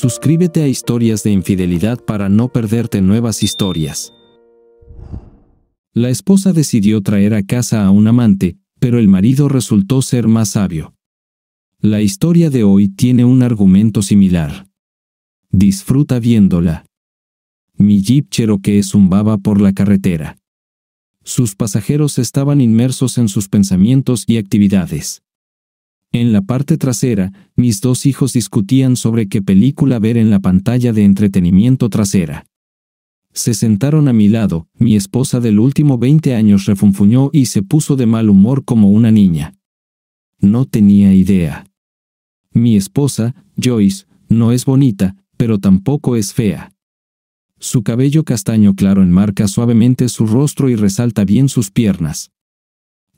Suscríbete a Historias de Infidelidad para no perderte nuevas historias. La esposa decidió traer a casa a un amante, pero el marido resultó ser más sabio. La historia de hoy tiene un argumento similar. Disfruta viéndola. Mi Jeep Cherokee zumbaba por la carretera. Sus pasajeros estaban inmersos en sus pensamientos y actividades. En la parte trasera, mis dos hijos discutían sobre qué película ver en la pantalla de entretenimiento trasera. Se sentaron a mi lado, mi esposa del último 20 años refunfuñó y se puso de mal humor como una niña. No tenía idea. Mi esposa, Joyce, no es bonita, pero tampoco es fea. Su cabello castaño claro enmarca suavemente su rostro y resalta bien sus piernas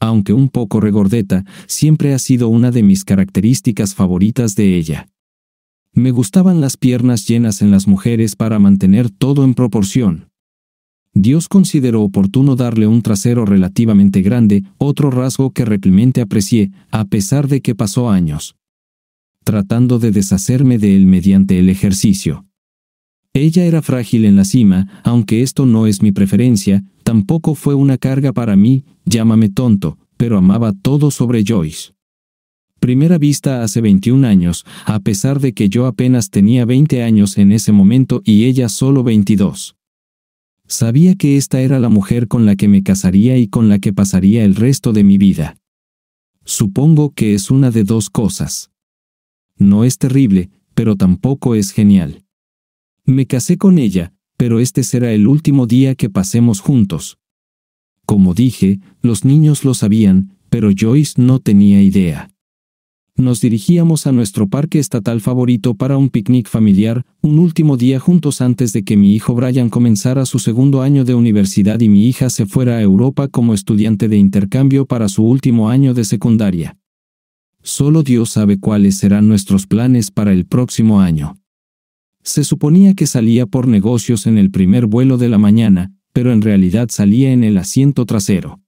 aunque un poco regordeta, siempre ha sido una de mis características favoritas de ella. Me gustaban las piernas llenas en las mujeres para mantener todo en proporción. Dios consideró oportuno darle un trasero relativamente grande, otro rasgo que replemente aprecié, a pesar de que pasó años. Tratando de deshacerme de él mediante el ejercicio. Ella era frágil en la cima, aunque esto no es mi preferencia, tampoco fue una carga para mí, llámame tonto, pero amaba todo sobre Joyce. Primera vista hace 21 años, a pesar de que yo apenas tenía 20 años en ese momento y ella solo 22. Sabía que esta era la mujer con la que me casaría y con la que pasaría el resto de mi vida. Supongo que es una de dos cosas. No es terrible, pero tampoco es genial. Me casé con ella, pero este será el último día que pasemos juntos. Como dije, los niños lo sabían, pero Joyce no tenía idea. Nos dirigíamos a nuestro parque estatal favorito para un picnic familiar, un último día juntos antes de que mi hijo Brian comenzara su segundo año de universidad y mi hija se fuera a Europa como estudiante de intercambio para su último año de secundaria. Solo Dios sabe cuáles serán nuestros planes para el próximo año. Se suponía que salía por negocios en el primer vuelo de la mañana, pero en realidad salía en el asiento trasero.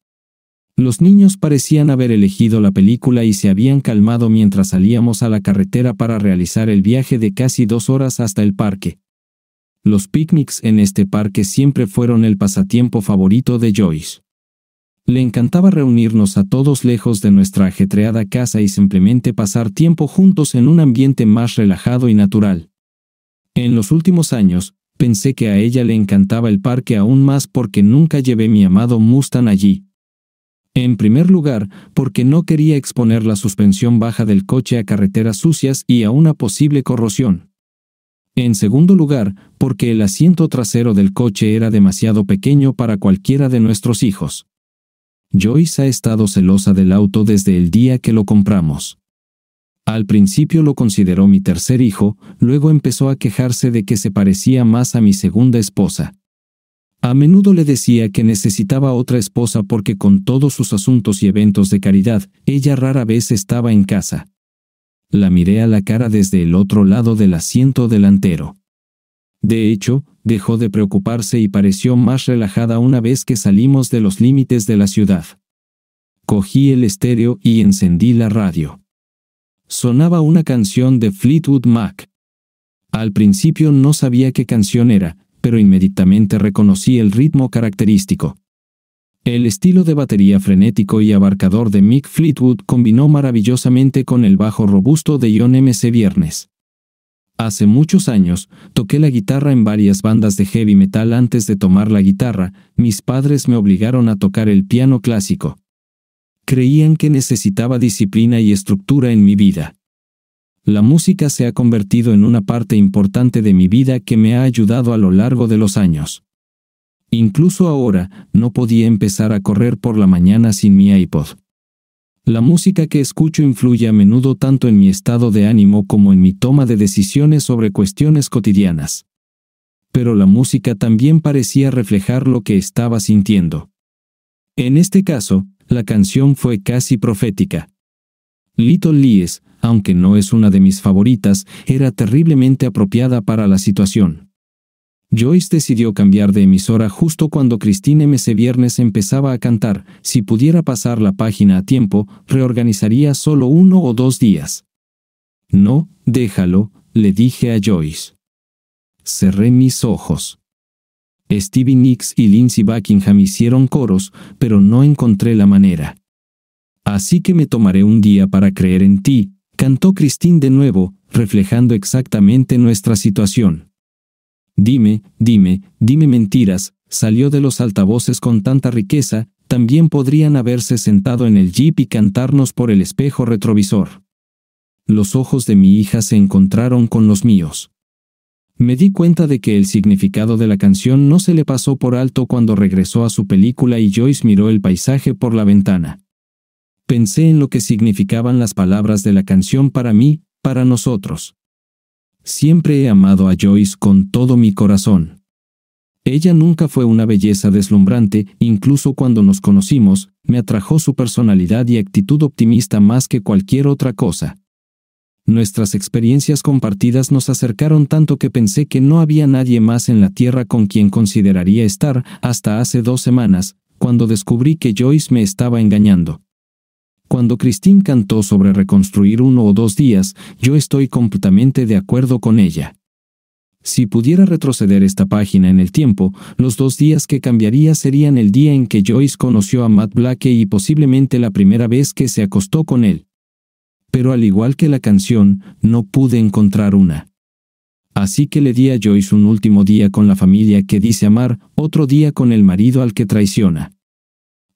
Los niños parecían haber elegido la película y se habían calmado mientras salíamos a la carretera para realizar el viaje de casi dos horas hasta el parque. Los picnics en este parque siempre fueron el pasatiempo favorito de Joyce. Le encantaba reunirnos a todos lejos de nuestra ajetreada casa y simplemente pasar tiempo juntos en un ambiente más relajado y natural. En los últimos años, pensé que a ella le encantaba el parque aún más porque nunca llevé mi amado Mustang allí. En primer lugar, porque no quería exponer la suspensión baja del coche a carreteras sucias y a una posible corrosión. En segundo lugar, porque el asiento trasero del coche era demasiado pequeño para cualquiera de nuestros hijos. Joyce ha estado celosa del auto desde el día que lo compramos. Al principio lo consideró mi tercer hijo, luego empezó a quejarse de que se parecía más a mi segunda esposa. A menudo le decía que necesitaba otra esposa porque con todos sus asuntos y eventos de caridad, ella rara vez estaba en casa. La miré a la cara desde el otro lado del asiento delantero. De hecho, dejó de preocuparse y pareció más relajada una vez que salimos de los límites de la ciudad. Cogí el estéreo y encendí la radio sonaba una canción de Fleetwood Mac. Al principio no sabía qué canción era, pero inmediatamente reconocí el ritmo característico. El estilo de batería frenético y abarcador de Mick Fleetwood combinó maravillosamente con el bajo robusto de John MC Viernes. Hace muchos años, toqué la guitarra en varias bandas de heavy metal antes de tomar la guitarra, mis padres me obligaron a tocar el piano clásico creían que necesitaba disciplina y estructura en mi vida. La música se ha convertido en una parte importante de mi vida que me ha ayudado a lo largo de los años. Incluso ahora, no podía empezar a correr por la mañana sin mi iPod. La música que escucho influye a menudo tanto en mi estado de ánimo como en mi toma de decisiones sobre cuestiones cotidianas. Pero la música también parecía reflejar lo que estaba sintiendo. En este caso, la canción fue casi profética. Little Lies, aunque no es una de mis favoritas, era terriblemente apropiada para la situación. Joyce decidió cambiar de emisora justo cuando Christine MC Viernes empezaba a cantar. Si pudiera pasar la página a tiempo, reorganizaría solo uno o dos días. No, déjalo, le dije a Joyce. Cerré mis ojos. Stevie Nicks y Lindsay Buckingham hicieron coros, pero no encontré la manera. Así que me tomaré un día para creer en ti, cantó Christine de nuevo, reflejando exactamente nuestra situación. Dime, dime, dime mentiras, salió de los altavoces con tanta riqueza, también podrían haberse sentado en el jeep y cantarnos por el espejo retrovisor. Los ojos de mi hija se encontraron con los míos. Me di cuenta de que el significado de la canción no se le pasó por alto cuando regresó a su película y Joyce miró el paisaje por la ventana. Pensé en lo que significaban las palabras de la canción para mí, para nosotros. Siempre he amado a Joyce con todo mi corazón. Ella nunca fue una belleza deslumbrante, incluso cuando nos conocimos, me atrajo su personalidad y actitud optimista más que cualquier otra cosa. Nuestras experiencias compartidas nos acercaron tanto que pensé que no había nadie más en la Tierra con quien consideraría estar hasta hace dos semanas, cuando descubrí que Joyce me estaba engañando. Cuando Christine cantó sobre reconstruir uno o dos días, yo estoy completamente de acuerdo con ella. Si pudiera retroceder esta página en el tiempo, los dos días que cambiaría serían el día en que Joyce conoció a Matt Blake y posiblemente la primera vez que se acostó con él pero al igual que la canción, no pude encontrar una. Así que le di a Joyce un último día con la familia que dice amar, otro día con el marido al que traiciona.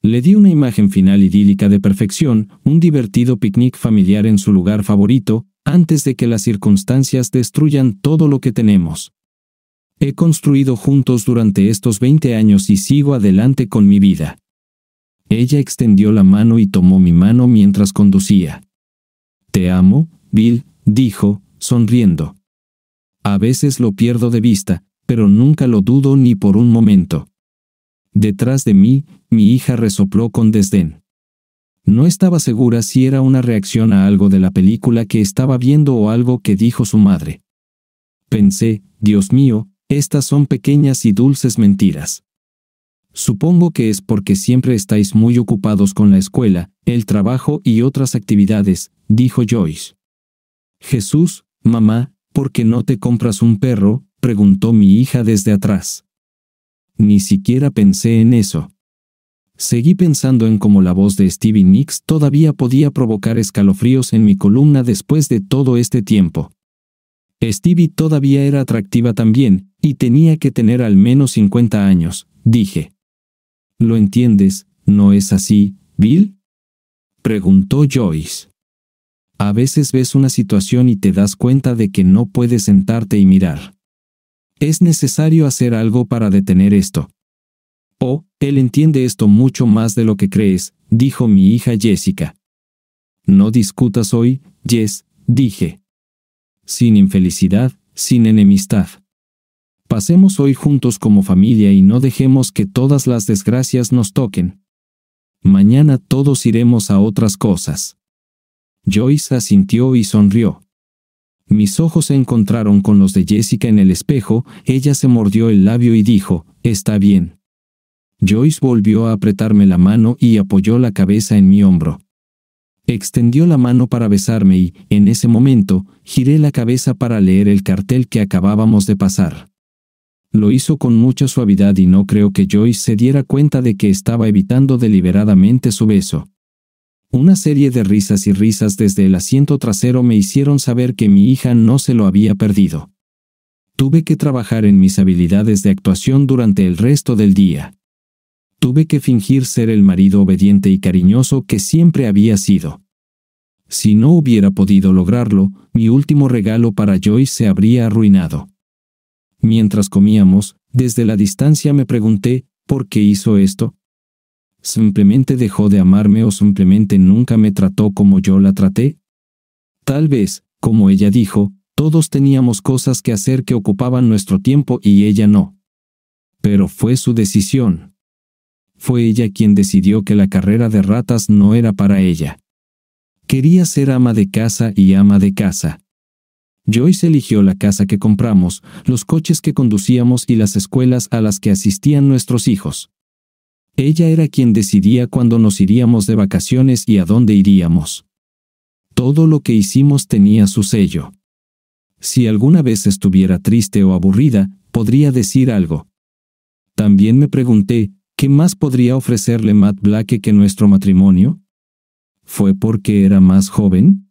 Le di una imagen final idílica de perfección, un divertido picnic familiar en su lugar favorito, antes de que las circunstancias destruyan todo lo que tenemos. He construido juntos durante estos 20 años y sigo adelante con mi vida. Ella extendió la mano y tomó mi mano mientras conducía. Te amo, Bill, dijo, sonriendo. A veces lo pierdo de vista, pero nunca lo dudo ni por un momento. Detrás de mí, mi hija resopló con desdén. No estaba segura si era una reacción a algo de la película que estaba viendo o algo que dijo su madre. Pensé, Dios mío, estas son pequeñas y dulces mentiras. Supongo que es porque siempre estáis muy ocupados con la escuela, el trabajo y otras actividades, dijo Joyce. Jesús, mamá, ¿por qué no te compras un perro? preguntó mi hija desde atrás. Ni siquiera pensé en eso. Seguí pensando en cómo la voz de Stevie Nicks todavía podía provocar escalofríos en mi columna después de todo este tiempo. Stevie todavía era atractiva también, y tenía que tener al menos 50 años, dije. ¿Lo entiendes? ¿No es así, Bill? Preguntó Joyce. A veces ves una situación y te das cuenta de que no puedes sentarte y mirar. Es necesario hacer algo para detener esto. Oh, él entiende esto mucho más de lo que crees, dijo mi hija Jessica. No discutas hoy, Jess, dije. Sin infelicidad, sin enemistad. Pasemos hoy juntos como familia y no dejemos que todas las desgracias nos toquen. Mañana todos iremos a otras cosas. Joyce asintió y sonrió. Mis ojos se encontraron con los de Jessica en el espejo, ella se mordió el labio y dijo, Está bien. Joyce volvió a apretarme la mano y apoyó la cabeza en mi hombro. Extendió la mano para besarme y, en ese momento, giré la cabeza para leer el cartel que acabábamos de pasar. Lo hizo con mucha suavidad y no creo que Joyce se diera cuenta de que estaba evitando deliberadamente su beso. Una serie de risas y risas desde el asiento trasero me hicieron saber que mi hija no se lo había perdido. Tuve que trabajar en mis habilidades de actuación durante el resto del día. Tuve que fingir ser el marido obediente y cariñoso que siempre había sido. Si no hubiera podido lograrlo, mi último regalo para Joyce se habría arruinado. Mientras comíamos, desde la distancia me pregunté, ¿por qué hizo esto? ¿Simplemente dejó de amarme o simplemente nunca me trató como yo la traté? Tal vez, como ella dijo, todos teníamos cosas que hacer que ocupaban nuestro tiempo y ella no. Pero fue su decisión. Fue ella quien decidió que la carrera de ratas no era para ella. Quería ser ama de casa y ama de casa. Joyce eligió la casa que compramos, los coches que conducíamos y las escuelas a las que asistían nuestros hijos. Ella era quien decidía cuándo nos iríamos de vacaciones y a dónde iríamos. Todo lo que hicimos tenía su sello. Si alguna vez estuviera triste o aburrida, podría decir algo. También me pregunté, ¿qué más podría ofrecerle Matt Blake que nuestro matrimonio? ¿Fue porque era más joven?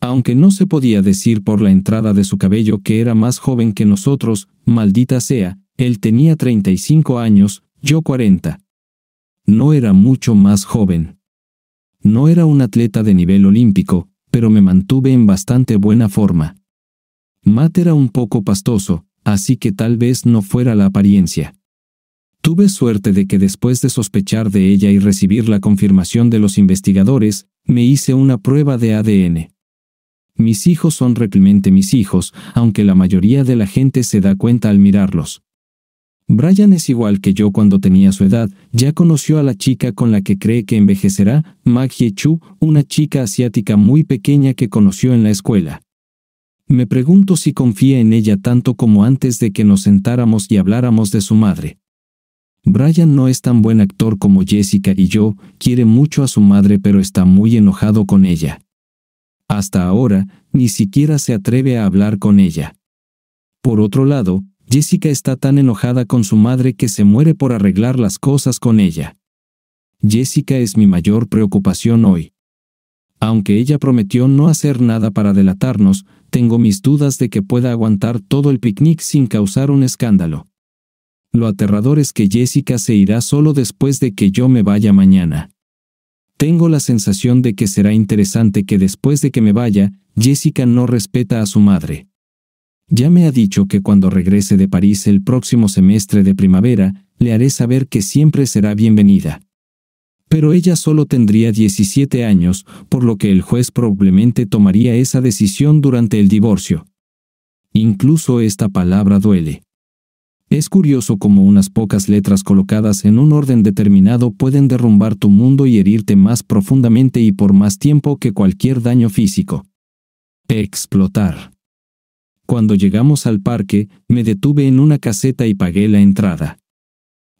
Aunque no se podía decir por la entrada de su cabello que era más joven que nosotros, maldita sea, él tenía 35 años, yo 40. No era mucho más joven. No era un atleta de nivel olímpico, pero me mantuve en bastante buena forma. Matt era un poco pastoso, así que tal vez no fuera la apariencia. Tuve suerte de que después de sospechar de ella y recibir la confirmación de los investigadores, me hice una prueba de ADN. Mis hijos son realmente mis hijos, aunque la mayoría de la gente se da cuenta al mirarlos. Brian es igual que yo cuando tenía su edad, ya conoció a la chica con la que cree que envejecerá, Maggie Chu, una chica asiática muy pequeña que conoció en la escuela. Me pregunto si confía en ella tanto como antes de que nos sentáramos y habláramos de su madre. Brian no es tan buen actor como Jessica y yo, quiere mucho a su madre pero está muy enojado con ella. Hasta ahora, ni siquiera se atreve a hablar con ella. Por otro lado, Jessica está tan enojada con su madre que se muere por arreglar las cosas con ella. Jessica es mi mayor preocupación hoy. Aunque ella prometió no hacer nada para delatarnos, tengo mis dudas de que pueda aguantar todo el picnic sin causar un escándalo. Lo aterrador es que Jessica se irá solo después de que yo me vaya mañana. Tengo la sensación de que será interesante que después de que me vaya, Jessica no respeta a su madre. Ya me ha dicho que cuando regrese de París el próximo semestre de primavera, le haré saber que siempre será bienvenida. Pero ella solo tendría 17 años, por lo que el juez probablemente tomaría esa decisión durante el divorcio. Incluso esta palabra duele. Es curioso cómo unas pocas letras colocadas en un orden determinado pueden derrumbar tu mundo y herirte más profundamente y por más tiempo que cualquier daño físico. Explotar. Cuando llegamos al parque, me detuve en una caseta y pagué la entrada.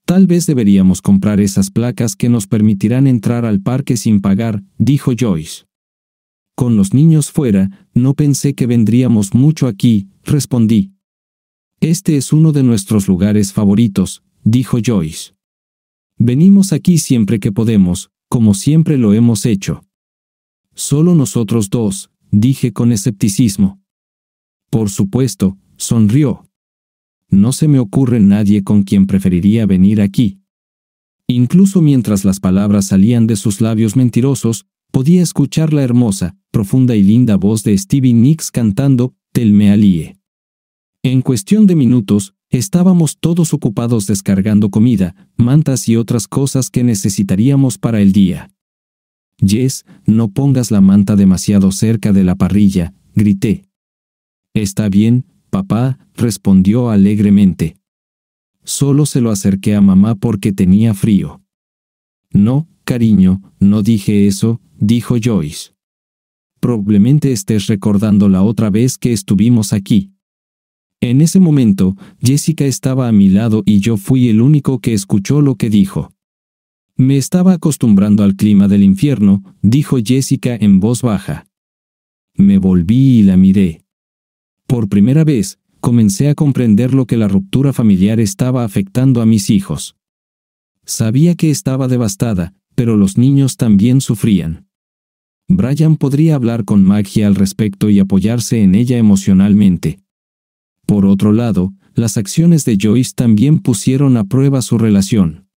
Tal vez deberíamos comprar esas placas que nos permitirán entrar al parque sin pagar, dijo Joyce. Con los niños fuera, no pensé que vendríamos mucho aquí, respondí. Este es uno de nuestros lugares favoritos, dijo Joyce. Venimos aquí siempre que podemos, como siempre lo hemos hecho. Solo nosotros dos, dije con escepticismo. Por supuesto, sonrió. No se me ocurre nadie con quien preferiría venir aquí. Incluso mientras las palabras salían de sus labios mentirosos, podía escuchar la hermosa, profunda y linda voz de Stevie Nicks cantando Telme Alie. En cuestión de minutos, estábamos todos ocupados descargando comida, mantas y otras cosas que necesitaríamos para el día. Jess, no pongas la manta demasiado cerca de la parrilla, grité. Está bien, Papá, respondió alegremente. Solo se lo acerqué a mamá porque tenía frío. No, cariño, no dije eso, dijo Joyce. Probablemente estés recordando la otra vez que estuvimos aquí. En ese momento, Jessica estaba a mi lado y yo fui el único que escuchó lo que dijo. Me estaba acostumbrando al clima del infierno, dijo Jessica en voz baja. Me volví y la miré. Por primera vez, comencé a comprender lo que la ruptura familiar estaba afectando a mis hijos. Sabía que estaba devastada, pero los niños también sufrían. Brian podría hablar con Maggie al respecto y apoyarse en ella emocionalmente. Por otro lado, las acciones de Joyce también pusieron a prueba su relación.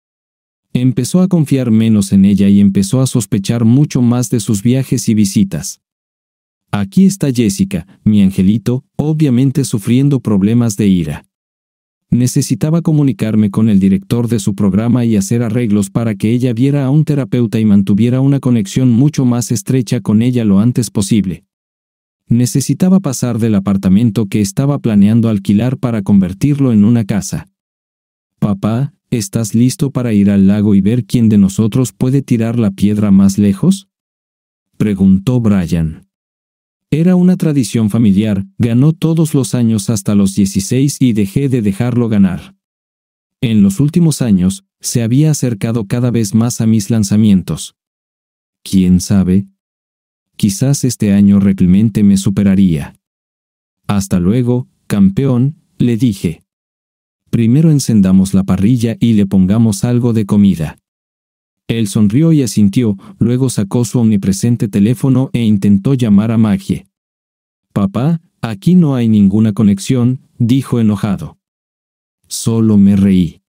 Empezó a confiar menos en ella y empezó a sospechar mucho más de sus viajes y visitas. Aquí está Jessica, mi angelito, obviamente sufriendo problemas de ira. Necesitaba comunicarme con el director de su programa y hacer arreglos para que ella viera a un terapeuta y mantuviera una conexión mucho más estrecha con ella lo antes posible. Necesitaba pasar del apartamento que estaba planeando alquilar para convertirlo en una casa. Papá, ¿estás listo para ir al lago y ver quién de nosotros puede tirar la piedra más lejos? preguntó Brian. Era una tradición familiar, ganó todos los años hasta los 16 y dejé de dejarlo ganar. En los últimos años, se había acercado cada vez más a mis lanzamientos. ¿Quién sabe? quizás este año Reclemente me superaría. Hasta luego, campeón, le dije. Primero encendamos la parrilla y le pongamos algo de comida. Él sonrió y asintió, luego sacó su omnipresente teléfono e intentó llamar a Maggie. Papá, aquí no hay ninguna conexión, dijo enojado. Solo me reí.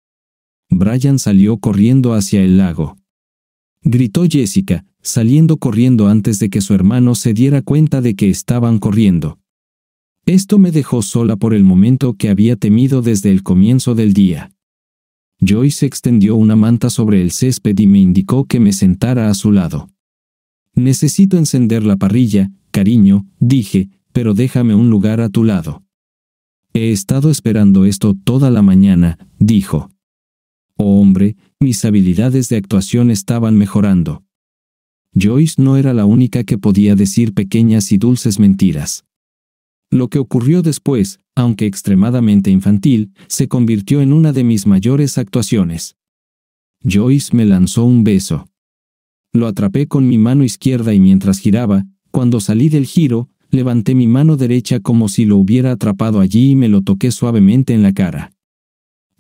Brian salió corriendo hacia el lago. Gritó Jessica, saliendo corriendo antes de que su hermano se diera cuenta de que estaban corriendo. Esto me dejó sola por el momento que había temido desde el comienzo del día. Joyce extendió una manta sobre el césped y me indicó que me sentara a su lado. Necesito encender la parrilla, cariño, dije, pero déjame un lugar a tu lado. He estado esperando esto toda la mañana, dijo. Oh hombre, mis habilidades de actuación estaban mejorando. Joyce no era la única que podía decir pequeñas y dulces mentiras. Lo que ocurrió después, aunque extremadamente infantil, se convirtió en una de mis mayores actuaciones. Joyce me lanzó un beso. Lo atrapé con mi mano izquierda y mientras giraba, cuando salí del giro, levanté mi mano derecha como si lo hubiera atrapado allí y me lo toqué suavemente en la cara.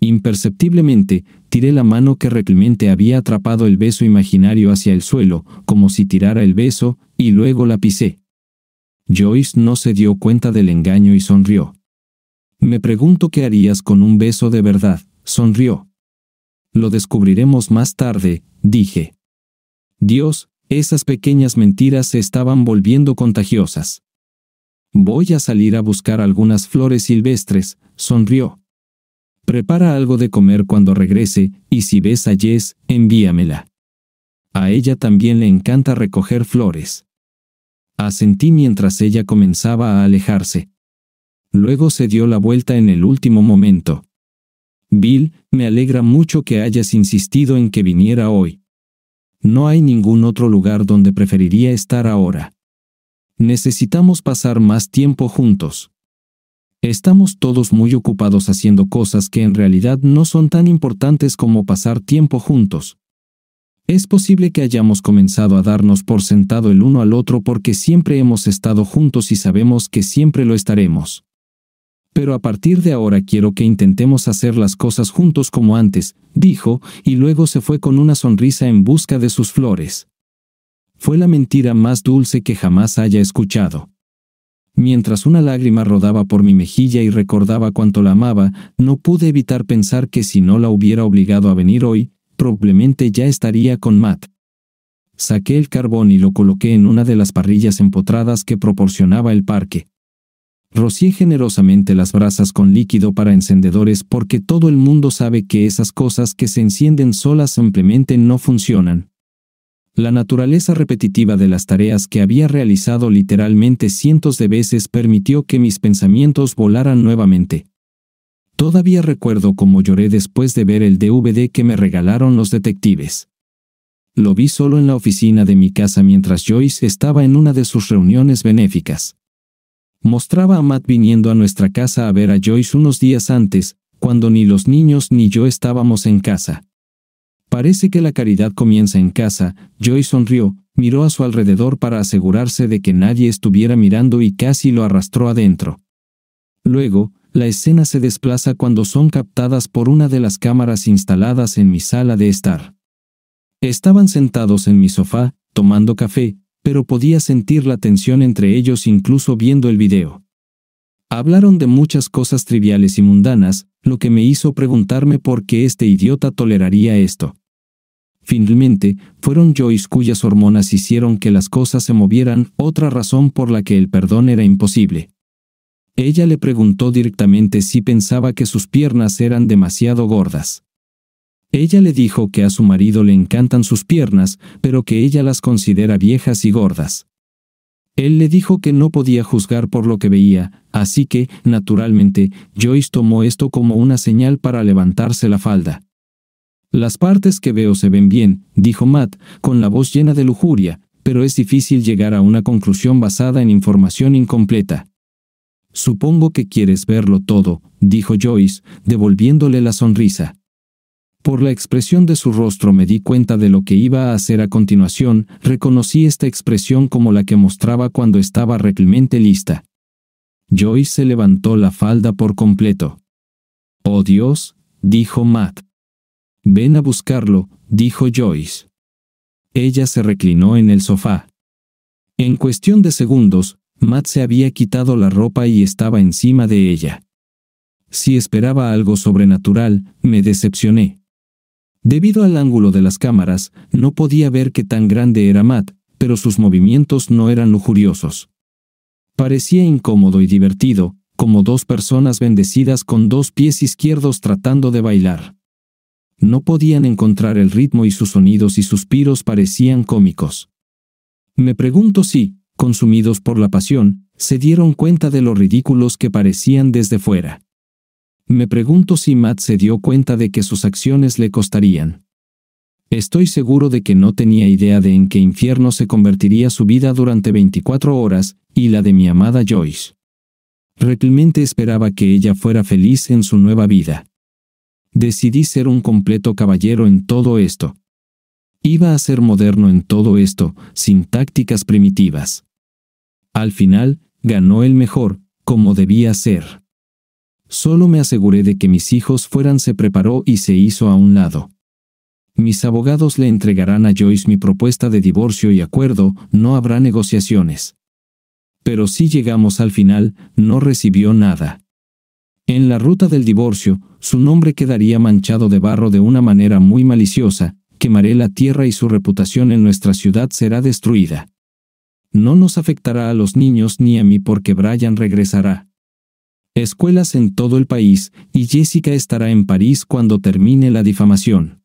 Imperceptiblemente, tiré la mano que Reclemente había atrapado el beso imaginario hacia el suelo, como si tirara el beso, y luego la pisé. Joyce no se dio cuenta del engaño y sonrió. Me pregunto qué harías con un beso de verdad, sonrió. Lo descubriremos más tarde, dije. Dios, esas pequeñas mentiras se estaban volviendo contagiosas. Voy a salir a buscar algunas flores silvestres, sonrió. Prepara algo de comer cuando regrese, y si ves a Jess, envíamela. A ella también le encanta recoger flores. Asentí mientras ella comenzaba a alejarse. Luego se dio la vuelta en el último momento. Bill, me alegra mucho que hayas insistido en que viniera hoy. No hay ningún otro lugar donde preferiría estar ahora. Necesitamos pasar más tiempo juntos. Estamos todos muy ocupados haciendo cosas que en realidad no son tan importantes como pasar tiempo juntos. Es posible que hayamos comenzado a darnos por sentado el uno al otro porque siempre hemos estado juntos y sabemos que siempre lo estaremos. Pero a partir de ahora quiero que intentemos hacer las cosas juntos como antes, dijo, y luego se fue con una sonrisa en busca de sus flores. Fue la mentira más dulce que jamás haya escuchado. Mientras una lágrima rodaba por mi mejilla y recordaba cuánto la amaba, no pude evitar pensar que si no la hubiera obligado a venir hoy, probablemente ya estaría con Matt. Saqué el carbón y lo coloqué en una de las parrillas empotradas que proporcionaba el parque. Rocié generosamente las brasas con líquido para encendedores porque todo el mundo sabe que esas cosas que se encienden solas simplemente no funcionan. La naturaleza repetitiva de las tareas que había realizado literalmente cientos de veces permitió que mis pensamientos volaran nuevamente. Todavía recuerdo cómo lloré después de ver el DVD que me regalaron los detectives. Lo vi solo en la oficina de mi casa mientras Joyce estaba en una de sus reuniones benéficas. Mostraba a Matt viniendo a nuestra casa a ver a Joyce unos días antes, cuando ni los niños ni yo estábamos en casa. Parece que la caridad comienza en casa, Joyce sonrió, miró a su alrededor para asegurarse de que nadie estuviera mirando y casi lo arrastró adentro. Luego, la escena se desplaza cuando son captadas por una de las cámaras instaladas en mi sala de estar. Estaban sentados en mi sofá, tomando café, pero podía sentir la tensión entre ellos incluso viendo el video. Hablaron de muchas cosas triviales y mundanas, lo que me hizo preguntarme por qué este idiota toleraría esto. Finalmente, fueron Joyce cuyas hormonas hicieron que las cosas se movieran, otra razón por la que el perdón era imposible. Ella le preguntó directamente si pensaba que sus piernas eran demasiado gordas. Ella le dijo que a su marido le encantan sus piernas, pero que ella las considera viejas y gordas. Él le dijo que no podía juzgar por lo que veía, así que, naturalmente, Joyce tomó esto como una señal para levantarse la falda. Las partes que veo se ven bien, dijo Matt, con la voz llena de lujuria, pero es difícil llegar a una conclusión basada en información incompleta. Supongo que quieres verlo todo, dijo Joyce, devolviéndole la sonrisa. Por la expresión de su rostro me di cuenta de lo que iba a hacer a continuación, reconocí esta expresión como la que mostraba cuando estaba realmente lista. Joyce se levantó la falda por completo. Oh Dios, dijo Matt. Ven a buscarlo, dijo Joyce. Ella se reclinó en el sofá. En cuestión de segundos, Matt se había quitado la ropa y estaba encima de ella. Si esperaba algo sobrenatural, me decepcioné. Debido al ángulo de las cámaras, no podía ver qué tan grande era Matt, pero sus movimientos no eran lujuriosos. Parecía incómodo y divertido, como dos personas bendecidas con dos pies izquierdos tratando de bailar. No podían encontrar el ritmo y sus sonidos y suspiros parecían cómicos. Me pregunto si, consumidos por la pasión, se dieron cuenta de lo ridículos que parecían desde fuera. Me pregunto si Matt se dio cuenta de que sus acciones le costarían. Estoy seguro de que no tenía idea de en qué infierno se convertiría su vida durante 24 horas, y la de mi amada Joyce. Realmente esperaba que ella fuera feliz en su nueva vida. Decidí ser un completo caballero en todo esto. Iba a ser moderno en todo esto, sin tácticas primitivas. Al final, ganó el mejor, como debía ser. Solo me aseguré de que mis hijos fueran, se preparó y se hizo a un lado. Mis abogados le entregarán a Joyce mi propuesta de divorcio y acuerdo, no habrá negociaciones. Pero si llegamos al final, no recibió nada. En la ruta del divorcio, su nombre quedaría manchado de barro de una manera muy maliciosa, quemaré la tierra y su reputación en nuestra ciudad será destruida. No nos afectará a los niños ni a mí porque Brian regresará escuelas en todo el país, y Jessica estará en París cuando termine la difamación.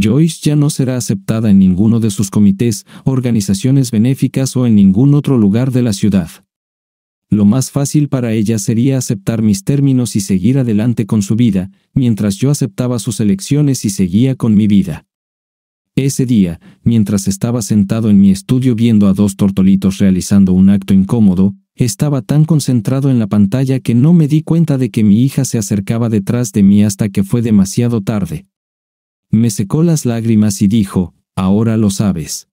Joyce ya no será aceptada en ninguno de sus comités, organizaciones benéficas o en ningún otro lugar de la ciudad. Lo más fácil para ella sería aceptar mis términos y seguir adelante con su vida, mientras yo aceptaba sus elecciones y seguía con mi vida. Ese día, mientras estaba sentado en mi estudio viendo a dos tortolitos realizando un acto incómodo, estaba tan concentrado en la pantalla que no me di cuenta de que mi hija se acercaba detrás de mí hasta que fue demasiado tarde. Me secó las lágrimas y dijo, ahora lo sabes.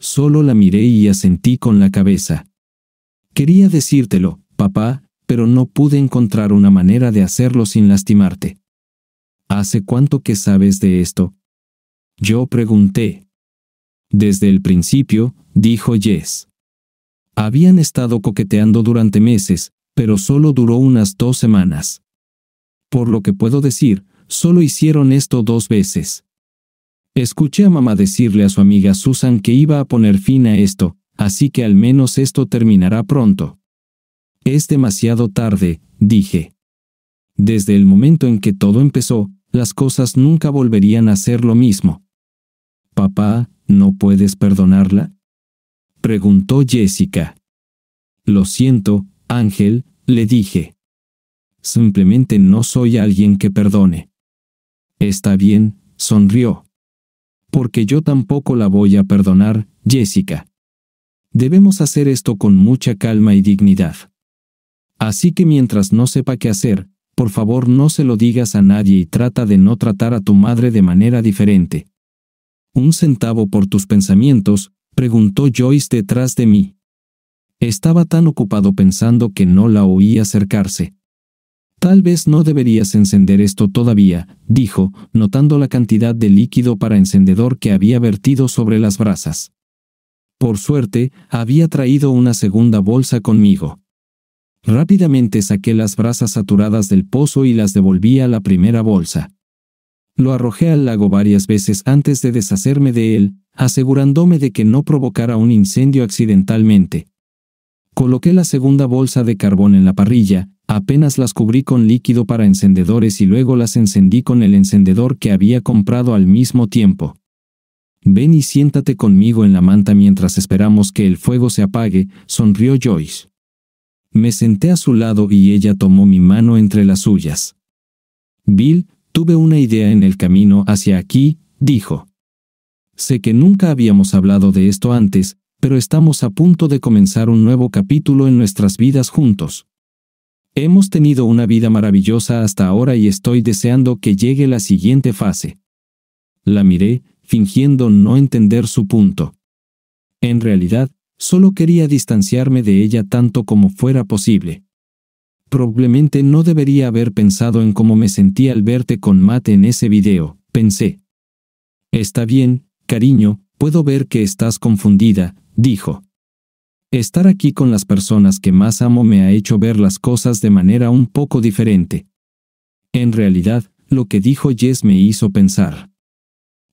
Solo la miré y asentí con la cabeza. Quería decírtelo, papá, pero no pude encontrar una manera de hacerlo sin lastimarte. ¿Hace cuánto que sabes de esto? Yo pregunté. Desde el principio, dijo Jess. Habían estado coqueteando durante meses, pero solo duró unas dos semanas. Por lo que puedo decir, solo hicieron esto dos veces. Escuché a mamá decirle a su amiga Susan que iba a poner fin a esto, así que al menos esto terminará pronto. Es demasiado tarde, dije. Desde el momento en que todo empezó, las cosas nunca volverían a ser lo mismo. Papá, ¿no puedes perdonarla? preguntó Jessica. Lo siento, Ángel, le dije. Simplemente no soy alguien que perdone. Está bien, sonrió. Porque yo tampoco la voy a perdonar, Jessica. Debemos hacer esto con mucha calma y dignidad. Así que mientras no sepa qué hacer, por favor no se lo digas a nadie y trata de no tratar a tu madre de manera diferente. ¿Un centavo por tus pensamientos? preguntó Joyce detrás de mí. Estaba tan ocupado pensando que no la oí acercarse. Tal vez no deberías encender esto todavía, dijo, notando la cantidad de líquido para encendedor que había vertido sobre las brasas. Por suerte, había traído una segunda bolsa conmigo. Rápidamente saqué las brasas saturadas del pozo y las devolví a la primera bolsa. Lo arrojé al lago varias veces antes de deshacerme de él, asegurándome de que no provocara un incendio accidentalmente. Coloqué la segunda bolsa de carbón en la parrilla, apenas las cubrí con líquido para encendedores y luego las encendí con el encendedor que había comprado al mismo tiempo. Ven y siéntate conmigo en la manta mientras esperamos que el fuego se apague, sonrió Joyce. Me senté a su lado y ella tomó mi mano entre las suyas. Bill, tuve una idea en el camino hacia aquí, dijo. Sé que nunca habíamos hablado de esto antes, pero estamos a punto de comenzar un nuevo capítulo en nuestras vidas juntos. Hemos tenido una vida maravillosa hasta ahora y estoy deseando que llegue la siguiente fase. La miré, fingiendo no entender su punto. En realidad, solo quería distanciarme de ella tanto como fuera posible. Probablemente no debería haber pensado en cómo me sentía al verte con Matt en ese video, pensé. Está bien, cariño, puedo ver que estás confundida, dijo. Estar aquí con las personas que más amo me ha hecho ver las cosas de manera un poco diferente. En realidad, lo que dijo Jess me hizo pensar.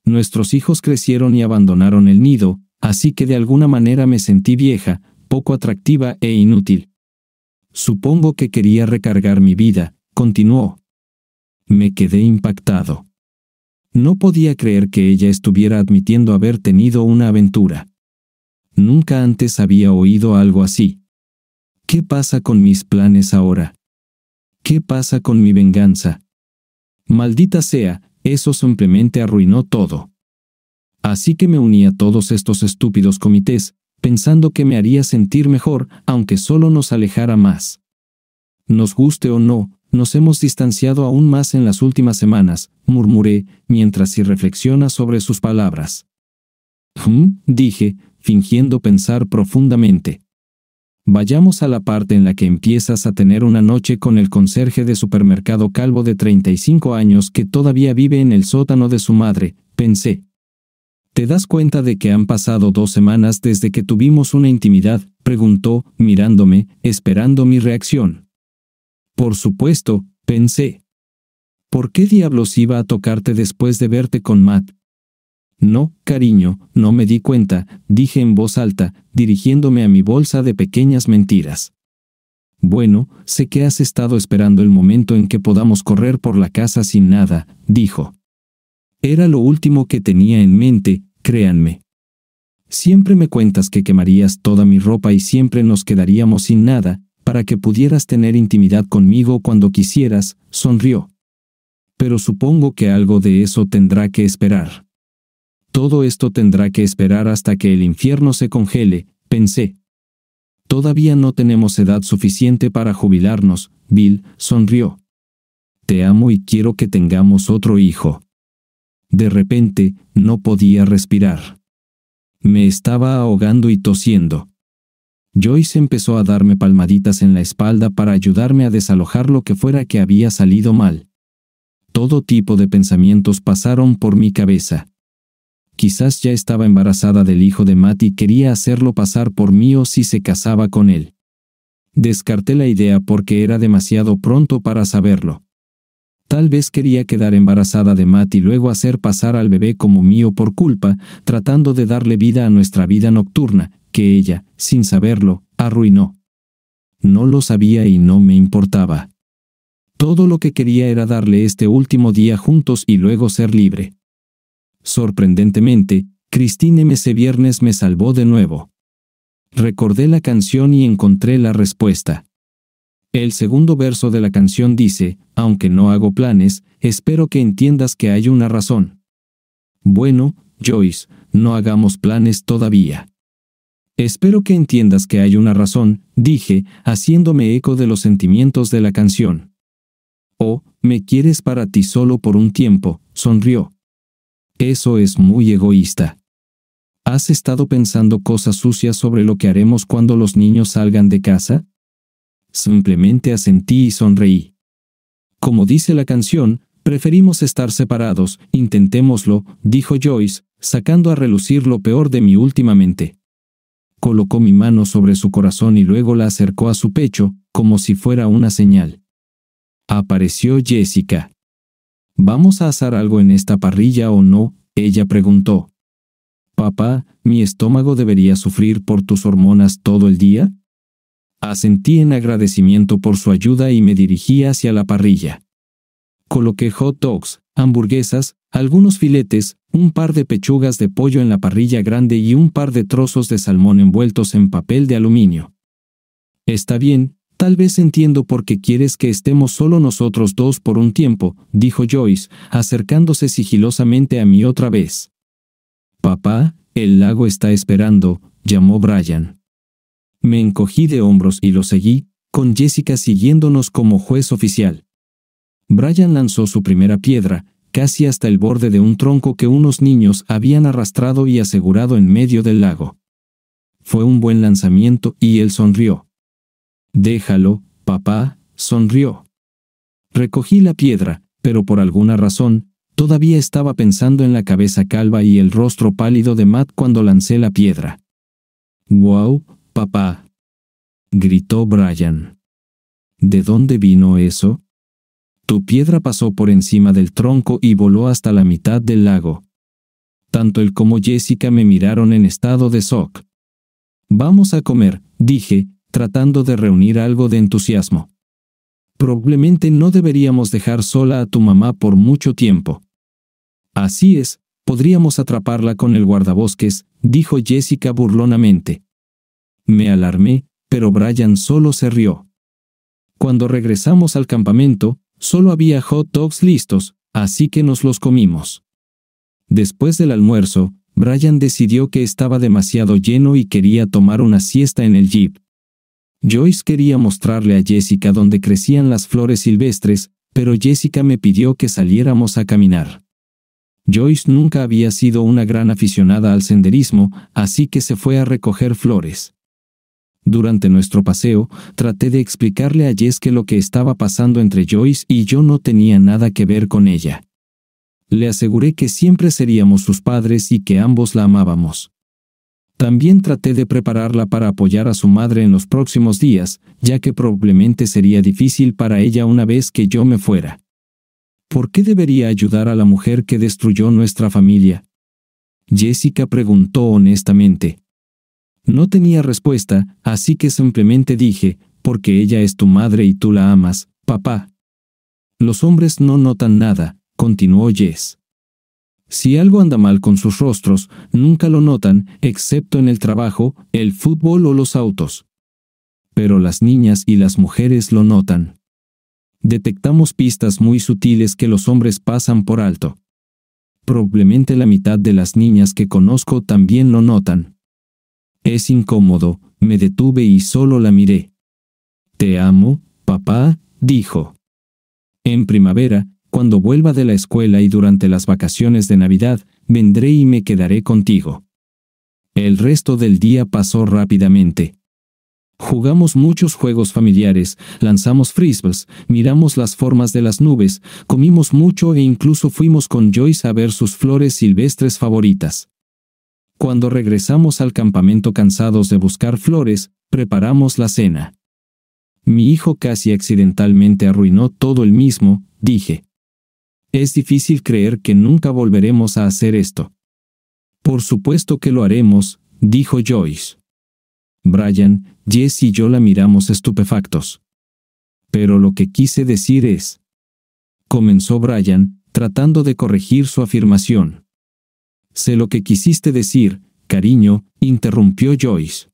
Nuestros hijos crecieron y abandonaron el nido, así que de alguna manera me sentí vieja, poco atractiva e inútil. Supongo que quería recargar mi vida, continuó. Me quedé impactado. No podía creer que ella estuviera admitiendo haber tenido una aventura. Nunca antes había oído algo así. ¿Qué pasa con mis planes ahora? ¿Qué pasa con mi venganza? Maldita sea, eso simplemente arruinó todo. Así que me uní a todos estos estúpidos comités, pensando que me haría sentir mejor, aunque solo nos alejara más. Nos guste o no, nos hemos distanciado aún más en las últimas semanas, murmuré, mientras si reflexiona sobre sus palabras. Hm, dije, fingiendo pensar profundamente. Vayamos a la parte en la que empiezas a tener una noche con el conserje de supermercado calvo de 35 años que todavía vive en el sótano de su madre, pensé. ¿Te das cuenta de que han pasado dos semanas desde que tuvimos una intimidad? preguntó, mirándome, esperando mi reacción. Por supuesto, pensé. ¿Por qué diablos iba a tocarte después de verte con Matt? No, cariño, no me di cuenta, dije en voz alta, dirigiéndome a mi bolsa de pequeñas mentiras. Bueno, sé que has estado esperando el momento en que podamos correr por la casa sin nada, dijo. Era lo último que tenía en mente, créanme. Siempre me cuentas que quemarías toda mi ropa y siempre nos quedaríamos sin nada, para que pudieras tener intimidad conmigo cuando quisieras, sonrió. Pero supongo que algo de eso tendrá que esperar. Todo esto tendrá que esperar hasta que el infierno se congele, pensé. Todavía no tenemos edad suficiente para jubilarnos, Bill sonrió. Te amo y quiero que tengamos otro hijo. De repente, no podía respirar. Me estaba ahogando y tosiendo. Joyce empezó a darme palmaditas en la espalda para ayudarme a desalojar lo que fuera que había salido mal. Todo tipo de pensamientos pasaron por mi cabeza. Quizás ya estaba embarazada del hijo de Matt y quería hacerlo pasar por mío si se casaba con él. Descarté la idea porque era demasiado pronto para saberlo. Tal vez quería quedar embarazada de Matt y luego hacer pasar al bebé como mío por culpa, tratando de darle vida a nuestra vida nocturna, que ella, sin saberlo, arruinó. No lo sabía y no me importaba. Todo lo que quería era darle este último día juntos y luego ser libre. Sorprendentemente, Christine ese viernes me salvó de nuevo. Recordé la canción y encontré la respuesta. El segundo verso de la canción dice, aunque no hago planes, espero que entiendas que hay una razón. Bueno, Joyce, no hagamos planes todavía. Espero que entiendas que hay una razón, dije, haciéndome eco de los sentimientos de la canción. Oh, me quieres para ti solo por un tiempo, sonrió. Eso es muy egoísta. ¿Has estado pensando cosas sucias sobre lo que haremos cuando los niños salgan de casa? Simplemente asentí y sonreí. Como dice la canción, preferimos estar separados, intentémoslo, dijo Joyce, sacando a relucir lo peor de mí últimamente. Colocó mi mano sobre su corazón y luego la acercó a su pecho, como si fuera una señal. Apareció Jessica. ¿Vamos a asar algo en esta parrilla o no? Ella preguntó. Papá, ¿mi estómago debería sufrir por tus hormonas todo el día? Asentí en agradecimiento por su ayuda y me dirigí hacia la parrilla. Coloqué hot dogs, hamburguesas, algunos filetes, un par de pechugas de pollo en la parrilla grande y un par de trozos de salmón envueltos en papel de aluminio. Está bien, Tal vez entiendo por qué quieres que estemos solo nosotros dos por un tiempo, dijo Joyce, acercándose sigilosamente a mí otra vez. Papá, el lago está esperando, llamó Brian. Me encogí de hombros y lo seguí, con Jessica siguiéndonos como juez oficial. Brian lanzó su primera piedra, casi hasta el borde de un tronco que unos niños habían arrastrado y asegurado en medio del lago. Fue un buen lanzamiento y él sonrió. Déjalo, papá, sonrió. Recogí la piedra, pero por alguna razón, todavía estaba pensando en la cabeza calva y el rostro pálido de Matt cuando lancé la piedra. ¡Wow, papá! gritó Brian. ¿De dónde vino eso? Tu piedra pasó por encima del tronco y voló hasta la mitad del lago. Tanto él como Jessica me miraron en estado de shock. Vamos a comer, dije, tratando de reunir algo de entusiasmo. Probablemente no deberíamos dejar sola a tu mamá por mucho tiempo. Así es, podríamos atraparla con el guardabosques, dijo Jessica burlonamente. Me alarmé, pero Brian solo se rió. Cuando regresamos al campamento, solo había hot dogs listos, así que nos los comimos. Después del almuerzo, Brian decidió que estaba demasiado lleno y quería tomar una siesta en el jeep. Joyce quería mostrarle a Jessica dónde crecían las flores silvestres, pero Jessica me pidió que saliéramos a caminar. Joyce nunca había sido una gran aficionada al senderismo, así que se fue a recoger flores. Durante nuestro paseo, traté de explicarle a Jess que lo que estaba pasando entre Joyce y yo no tenía nada que ver con ella. Le aseguré que siempre seríamos sus padres y que ambos la amábamos. También traté de prepararla para apoyar a su madre en los próximos días, ya que probablemente sería difícil para ella una vez que yo me fuera. ¿Por qué debería ayudar a la mujer que destruyó nuestra familia? Jessica preguntó honestamente. No tenía respuesta, así que simplemente dije, porque ella es tu madre y tú la amas, papá. Los hombres no notan nada, continuó Jess. Si algo anda mal con sus rostros, nunca lo notan, excepto en el trabajo, el fútbol o los autos. Pero las niñas y las mujeres lo notan. Detectamos pistas muy sutiles que los hombres pasan por alto. Probablemente la mitad de las niñas que conozco también lo notan. Es incómodo, me detuve y solo la miré. Te amo, papá, dijo. En primavera, cuando vuelva de la escuela y durante las vacaciones de Navidad, vendré y me quedaré contigo. El resto del día pasó rápidamente. Jugamos muchos juegos familiares, lanzamos frisbees, miramos las formas de las nubes, comimos mucho e incluso fuimos con Joyce a ver sus flores silvestres favoritas. Cuando regresamos al campamento cansados de buscar flores, preparamos la cena. Mi hijo casi accidentalmente arruinó todo el mismo, dije. Es difícil creer que nunca volveremos a hacer esto. Por supuesto que lo haremos, dijo Joyce. Brian, Jess y yo la miramos estupefactos. Pero lo que quise decir es... Comenzó Brian, tratando de corregir su afirmación. Sé lo que quisiste decir, cariño, interrumpió Joyce.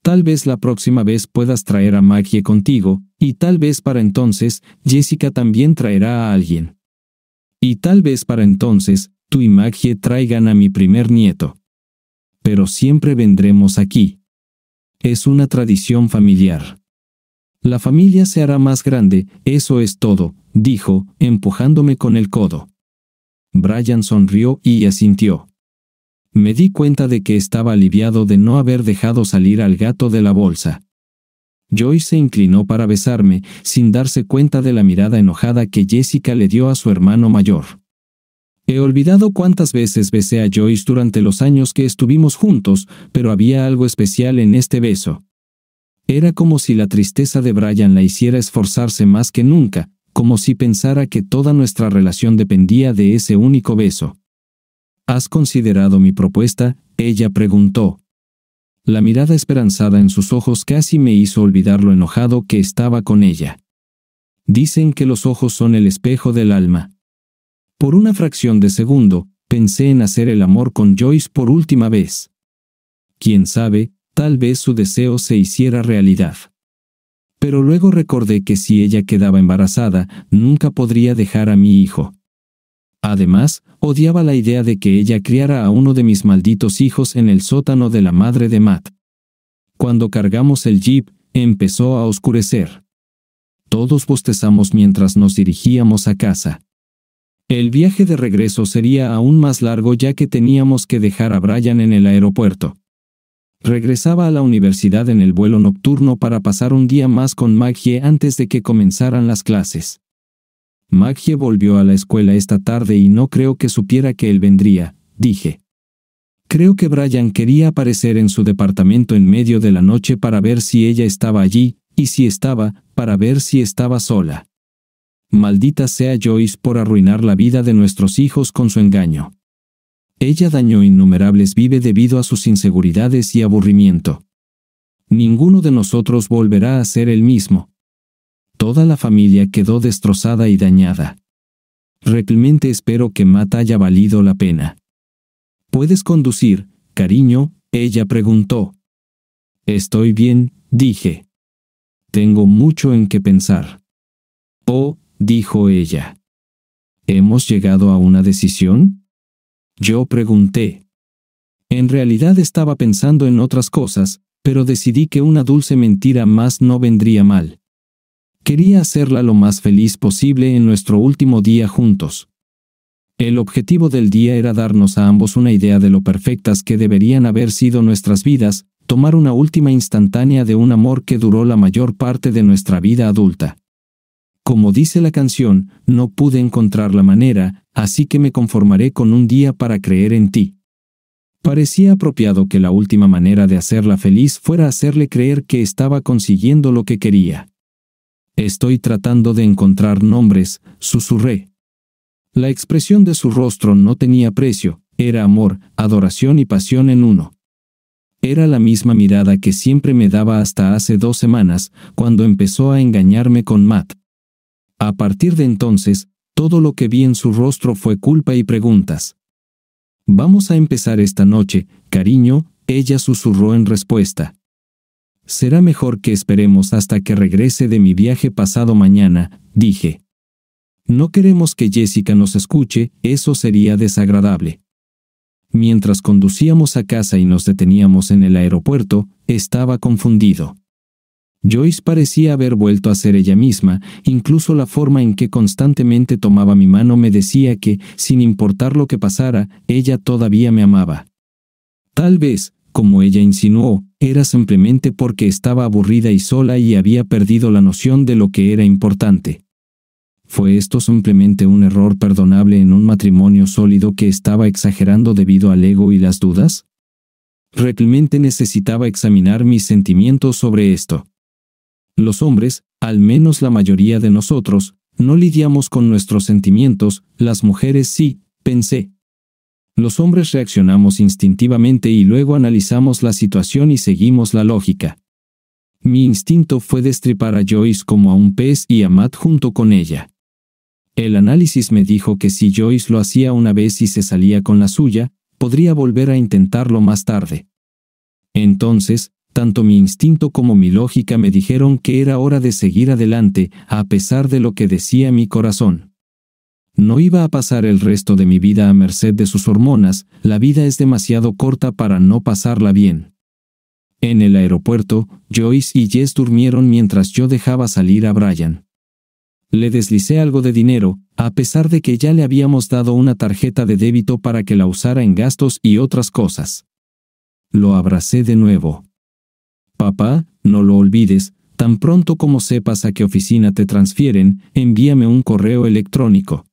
Tal vez la próxima vez puedas traer a Maggie contigo, y tal vez para entonces, Jessica también traerá a alguien. Y tal vez para entonces, tú y Maggie traigan a mi primer nieto. Pero siempre vendremos aquí. Es una tradición familiar. La familia se hará más grande, eso es todo, dijo, empujándome con el codo. Brian sonrió y asintió. Me di cuenta de que estaba aliviado de no haber dejado salir al gato de la bolsa. Joyce se inclinó para besarme, sin darse cuenta de la mirada enojada que Jessica le dio a su hermano mayor. He olvidado cuántas veces besé a Joyce durante los años que estuvimos juntos, pero había algo especial en este beso. Era como si la tristeza de Brian la hiciera esforzarse más que nunca, como si pensara que toda nuestra relación dependía de ese único beso. ¿Has considerado mi propuesta? Ella preguntó. La mirada esperanzada en sus ojos casi me hizo olvidar lo enojado que estaba con ella. Dicen que los ojos son el espejo del alma. Por una fracción de segundo, pensé en hacer el amor con Joyce por última vez. Quién sabe, tal vez su deseo se hiciera realidad. Pero luego recordé que si ella quedaba embarazada, nunca podría dejar a mi hijo. Además, odiaba la idea de que ella criara a uno de mis malditos hijos en el sótano de la madre de Matt. Cuando cargamos el jeep, empezó a oscurecer. Todos bostezamos mientras nos dirigíamos a casa. El viaje de regreso sería aún más largo ya que teníamos que dejar a Brian en el aeropuerto. Regresaba a la universidad en el vuelo nocturno para pasar un día más con Maggie antes de que comenzaran las clases. Maggie volvió a la escuela esta tarde y no creo que supiera que él vendría, dije. Creo que Brian quería aparecer en su departamento en medio de la noche para ver si ella estaba allí, y si estaba, para ver si estaba sola. Maldita sea Joyce por arruinar la vida de nuestros hijos con su engaño. Ella dañó innumerables vive debido a sus inseguridades y aburrimiento. Ninguno de nosotros volverá a ser el mismo. Toda la familia quedó destrozada y dañada. Realmente espero que Matt haya valido la pena. ¿Puedes conducir, cariño? Ella preguntó. Estoy bien, dije. Tengo mucho en qué pensar. Oh, dijo ella. ¿Hemos llegado a una decisión? Yo pregunté. En realidad estaba pensando en otras cosas, pero decidí que una dulce mentira más no vendría mal. Quería hacerla lo más feliz posible en nuestro último día juntos. El objetivo del día era darnos a ambos una idea de lo perfectas que deberían haber sido nuestras vidas, tomar una última instantánea de un amor que duró la mayor parte de nuestra vida adulta. Como dice la canción, no pude encontrar la manera, así que me conformaré con un día para creer en ti. Parecía apropiado que la última manera de hacerla feliz fuera hacerle creer que estaba consiguiendo lo que quería. Estoy tratando de encontrar nombres, susurré. La expresión de su rostro no tenía precio, era amor, adoración y pasión en uno. Era la misma mirada que siempre me daba hasta hace dos semanas, cuando empezó a engañarme con Matt. A partir de entonces, todo lo que vi en su rostro fue culpa y preguntas. Vamos a empezar esta noche, cariño, ella susurró en respuesta. Será mejor que esperemos hasta que regrese de mi viaje pasado mañana, dije. No queremos que Jessica nos escuche, eso sería desagradable. Mientras conducíamos a casa y nos deteníamos en el aeropuerto, estaba confundido. Joyce parecía haber vuelto a ser ella misma, incluso la forma en que constantemente tomaba mi mano me decía que, sin importar lo que pasara, ella todavía me amaba. Tal vez, como ella insinuó, era simplemente porque estaba aburrida y sola y había perdido la noción de lo que era importante. ¿Fue esto simplemente un error perdonable en un matrimonio sólido que estaba exagerando debido al ego y las dudas? Realmente necesitaba examinar mis sentimientos sobre esto. Los hombres, al menos la mayoría de nosotros, no lidiamos con nuestros sentimientos, las mujeres sí, pensé. Los hombres reaccionamos instintivamente y luego analizamos la situación y seguimos la lógica. Mi instinto fue destripar a Joyce como a un pez y a Matt junto con ella. El análisis me dijo que si Joyce lo hacía una vez y se salía con la suya, podría volver a intentarlo más tarde. Entonces, tanto mi instinto como mi lógica me dijeron que era hora de seguir adelante, a pesar de lo que decía mi corazón. No iba a pasar el resto de mi vida a merced de sus hormonas, la vida es demasiado corta para no pasarla bien. En el aeropuerto, Joyce y Jess durmieron mientras yo dejaba salir a Brian. Le deslicé algo de dinero, a pesar de que ya le habíamos dado una tarjeta de débito para que la usara en gastos y otras cosas. Lo abracé de nuevo. Papá, no lo olvides, tan pronto como sepas a qué oficina te transfieren, envíame un correo electrónico.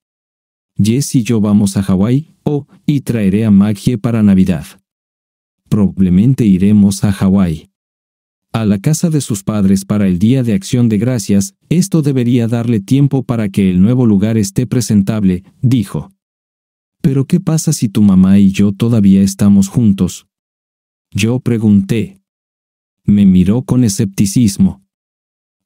Jess y yo vamos a Hawái, oh, y traeré a Maggie para Navidad. Probablemente iremos a Hawái. A la casa de sus padres para el Día de Acción de Gracias, esto debería darle tiempo para que el nuevo lugar esté presentable, dijo. Pero ¿qué pasa si tu mamá y yo todavía estamos juntos? Yo pregunté. Me miró con escepticismo.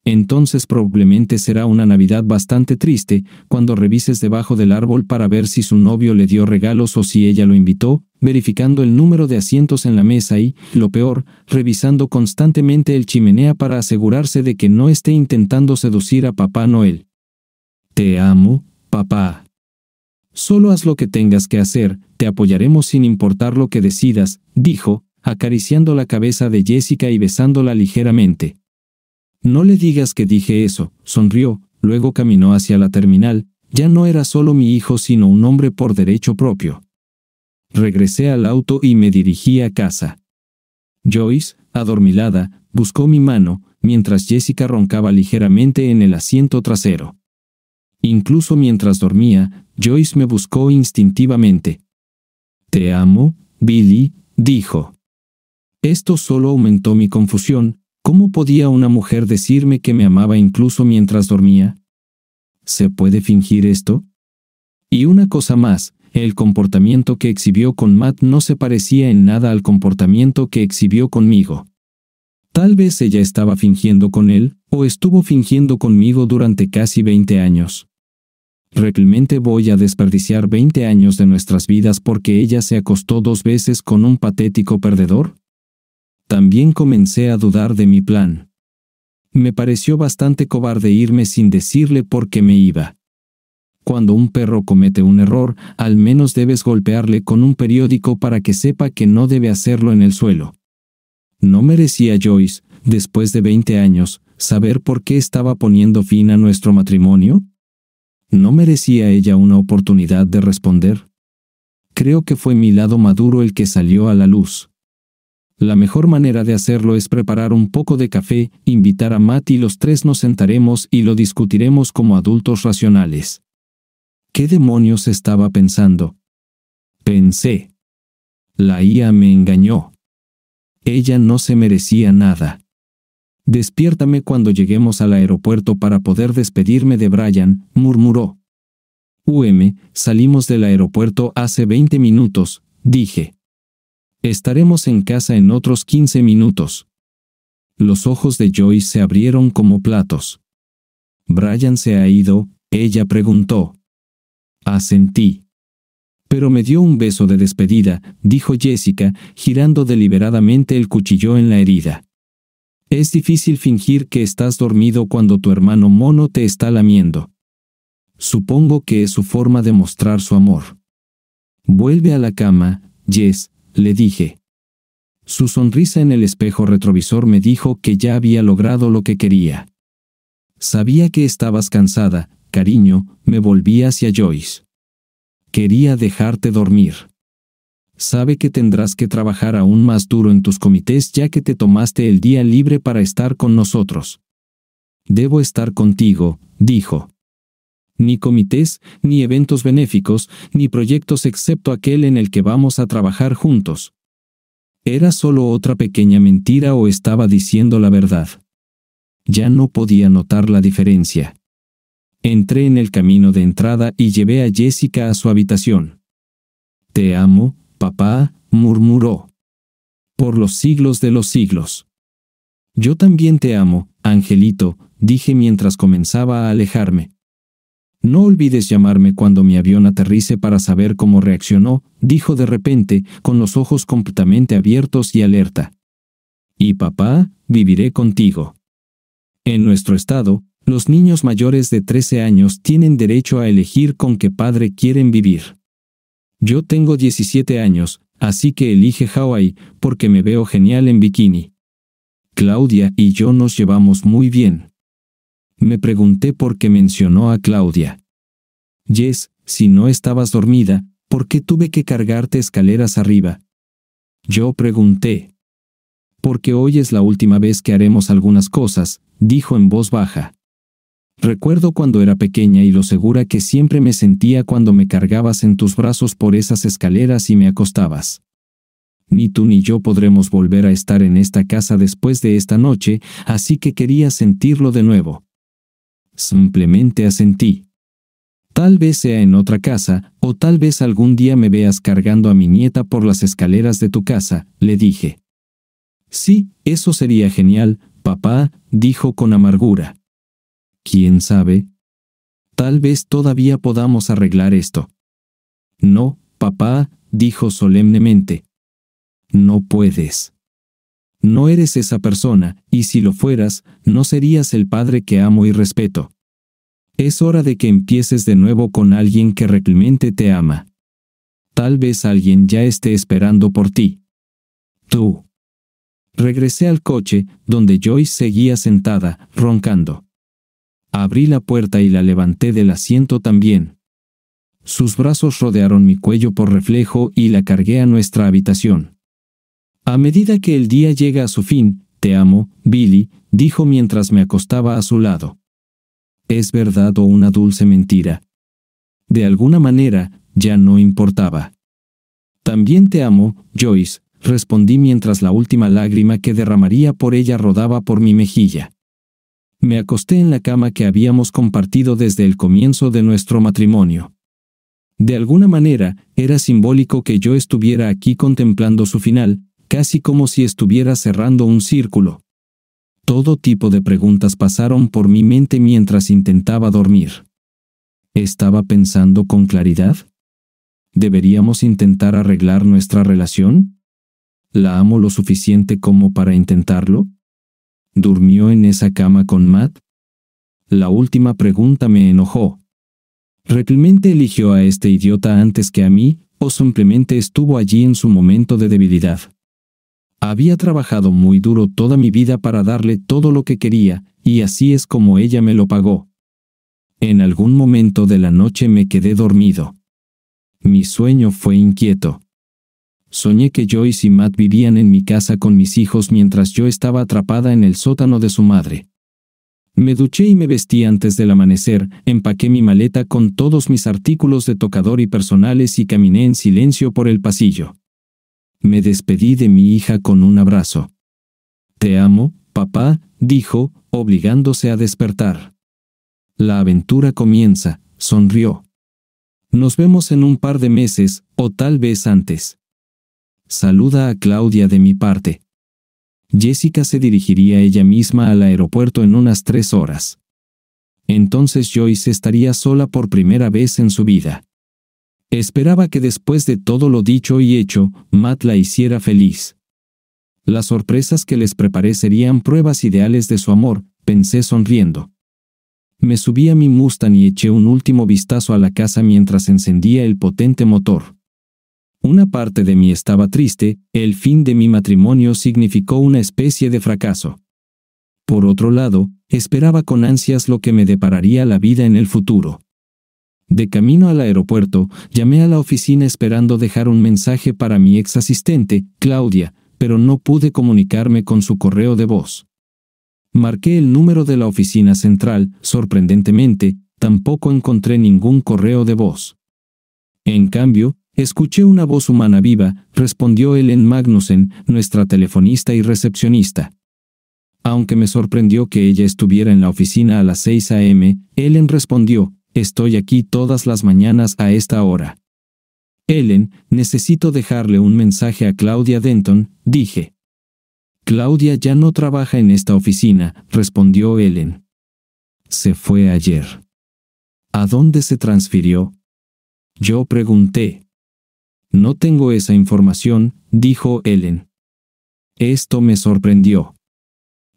Entonces probablemente será una Navidad bastante triste cuando revises debajo del árbol para ver si su novio le dio regalos o si ella lo invitó, verificando el número de asientos en la mesa y, lo peor, revisando constantemente el chimenea para asegurarse de que no esté intentando seducir a Papá Noel. Te amo, papá. Solo haz lo que tengas que hacer, te apoyaremos sin importar lo que decidas, dijo, acariciando la cabeza de Jessica y besándola ligeramente. No le digas que dije eso, sonrió, luego caminó hacia la terminal, ya no era solo mi hijo sino un hombre por derecho propio. Regresé al auto y me dirigí a casa. Joyce, adormilada, buscó mi mano, mientras Jessica roncaba ligeramente en el asiento trasero. Incluso mientras dormía, Joyce me buscó instintivamente. Te amo, Billy, dijo. Esto solo aumentó mi confusión. ¿Cómo podía una mujer decirme que me amaba incluso mientras dormía? ¿Se puede fingir esto? Y una cosa más, el comportamiento que exhibió con Matt no se parecía en nada al comportamiento que exhibió conmigo. Tal vez ella estaba fingiendo con él, o estuvo fingiendo conmigo durante casi 20 años. ¿Realmente voy a desperdiciar 20 años de nuestras vidas porque ella se acostó dos veces con un patético perdedor? También comencé a dudar de mi plan. Me pareció bastante cobarde irme sin decirle por qué me iba. Cuando un perro comete un error, al menos debes golpearle con un periódico para que sepa que no debe hacerlo en el suelo. ¿No merecía Joyce, después de 20 años, saber por qué estaba poniendo fin a nuestro matrimonio? ¿No merecía ella una oportunidad de responder? Creo que fue mi lado maduro el que salió a la luz. La mejor manera de hacerlo es preparar un poco de café, invitar a Matt y los tres nos sentaremos y lo discutiremos como adultos racionales. ¿Qué demonios estaba pensando? Pensé. La IA me engañó. Ella no se merecía nada. Despiértame cuando lleguemos al aeropuerto para poder despedirme de Brian, murmuró. UM, salimos del aeropuerto hace 20 minutos, dije. Estaremos en casa en otros 15 minutos. Los ojos de Joyce se abrieron como platos. Brian se ha ido, ella preguntó. Asentí. Pero me dio un beso de despedida, dijo Jessica, girando deliberadamente el cuchillo en la herida. Es difícil fingir que estás dormido cuando tu hermano mono te está lamiendo. Supongo que es su forma de mostrar su amor. Vuelve a la cama, Jess, le dije. Su sonrisa en el espejo retrovisor me dijo que ya había logrado lo que quería. Sabía que estabas cansada, cariño, me volví hacia Joyce. Quería dejarte dormir. Sabe que tendrás que trabajar aún más duro en tus comités ya que te tomaste el día libre para estar con nosotros. Debo estar contigo, dijo. Ni comités, ni eventos benéficos, ni proyectos excepto aquel en el que vamos a trabajar juntos. ¿Era solo otra pequeña mentira o estaba diciendo la verdad? Ya no podía notar la diferencia. Entré en el camino de entrada y llevé a Jessica a su habitación. Te amo, papá, murmuró. Por los siglos de los siglos. Yo también te amo, Angelito, dije mientras comenzaba a alejarme. No olvides llamarme cuando mi avión aterrice para saber cómo reaccionó, dijo de repente, con los ojos completamente abiertos y alerta. Y papá, viviré contigo. En nuestro estado, los niños mayores de 13 años tienen derecho a elegir con qué padre quieren vivir. Yo tengo 17 años, así que elige Hawaii, porque me veo genial en bikini. Claudia y yo nos llevamos muy bien. Me pregunté por qué mencionó a Claudia. Jess, si no estabas dormida, ¿por qué tuve que cargarte escaleras arriba? Yo pregunté. Porque hoy es la última vez que haremos algunas cosas, dijo en voz baja. Recuerdo cuando era pequeña y lo segura que siempre me sentía cuando me cargabas en tus brazos por esas escaleras y me acostabas. Ni tú ni yo podremos volver a estar en esta casa después de esta noche, así que quería sentirlo de nuevo. Simplemente asentí. Tal vez sea en otra casa, o tal vez algún día me veas cargando a mi nieta por las escaleras de tu casa, le dije. Sí, eso sería genial, papá, dijo con amargura. ¿Quién sabe? Tal vez todavía podamos arreglar esto. No, papá, dijo solemnemente. No puedes. No eres esa persona, y si lo fueras, no serías el padre que amo y respeto. Es hora de que empieces de nuevo con alguien que realmente te ama. Tal vez alguien ya esté esperando por ti. Tú. Regresé al coche, donde Joyce seguía sentada, roncando. Abrí la puerta y la levanté del asiento también. Sus brazos rodearon mi cuello por reflejo y la cargué a nuestra habitación. A medida que el día llega a su fin, te amo, Billy, dijo mientras me acostaba a su lado. ¿Es verdad o una dulce mentira? De alguna manera, ya no importaba. También te amo, Joyce, respondí mientras la última lágrima que derramaría por ella rodaba por mi mejilla. Me acosté en la cama que habíamos compartido desde el comienzo de nuestro matrimonio. De alguna manera, era simbólico que yo estuviera aquí contemplando su final, casi como si estuviera cerrando un círculo. Todo tipo de preguntas pasaron por mi mente mientras intentaba dormir. ¿Estaba pensando con claridad? ¿Deberíamos intentar arreglar nuestra relación? ¿La amo lo suficiente como para intentarlo? ¿Durmió en esa cama con Matt? La última pregunta me enojó. ¿Realmente eligió a este idiota antes que a mí, o simplemente estuvo allí en su momento de debilidad? Había trabajado muy duro toda mi vida para darle todo lo que quería, y así es como ella me lo pagó. En algún momento de la noche me quedé dormido. Mi sueño fue inquieto. Soñé que Joyce y Matt vivían en mi casa con mis hijos mientras yo estaba atrapada en el sótano de su madre. Me duché y me vestí antes del amanecer, empaqué mi maleta con todos mis artículos de tocador y personales y caminé en silencio por el pasillo. Me despedí de mi hija con un abrazo. Te amo, papá, dijo, obligándose a despertar. La aventura comienza, sonrió. Nos vemos en un par de meses, o tal vez antes. Saluda a Claudia de mi parte. Jessica se dirigiría ella misma al aeropuerto en unas tres horas. Entonces Joyce estaría sola por primera vez en su vida. Esperaba que después de todo lo dicho y hecho, Matt la hiciera feliz. Las sorpresas que les preparé serían pruebas ideales de su amor, pensé sonriendo. Me subí a mi Mustang y eché un último vistazo a la casa mientras encendía el potente motor. Una parte de mí estaba triste, el fin de mi matrimonio significó una especie de fracaso. Por otro lado, esperaba con ansias lo que me depararía la vida en el futuro. De camino al aeropuerto, llamé a la oficina esperando dejar un mensaje para mi ex asistente, Claudia, pero no pude comunicarme con su correo de voz. Marqué el número de la oficina central, sorprendentemente, tampoco encontré ningún correo de voz. En cambio, Escuché una voz humana viva, respondió Ellen Magnussen, nuestra telefonista y recepcionista. Aunque me sorprendió que ella estuviera en la oficina a las 6 a.m., Ellen respondió, Estoy aquí todas las mañanas a esta hora. Ellen, necesito dejarle un mensaje a Claudia Denton, dije. Claudia ya no trabaja en esta oficina, respondió Ellen. Se fue ayer. ¿A dónde se transfirió? Yo pregunté. No tengo esa información, dijo Ellen. Esto me sorprendió.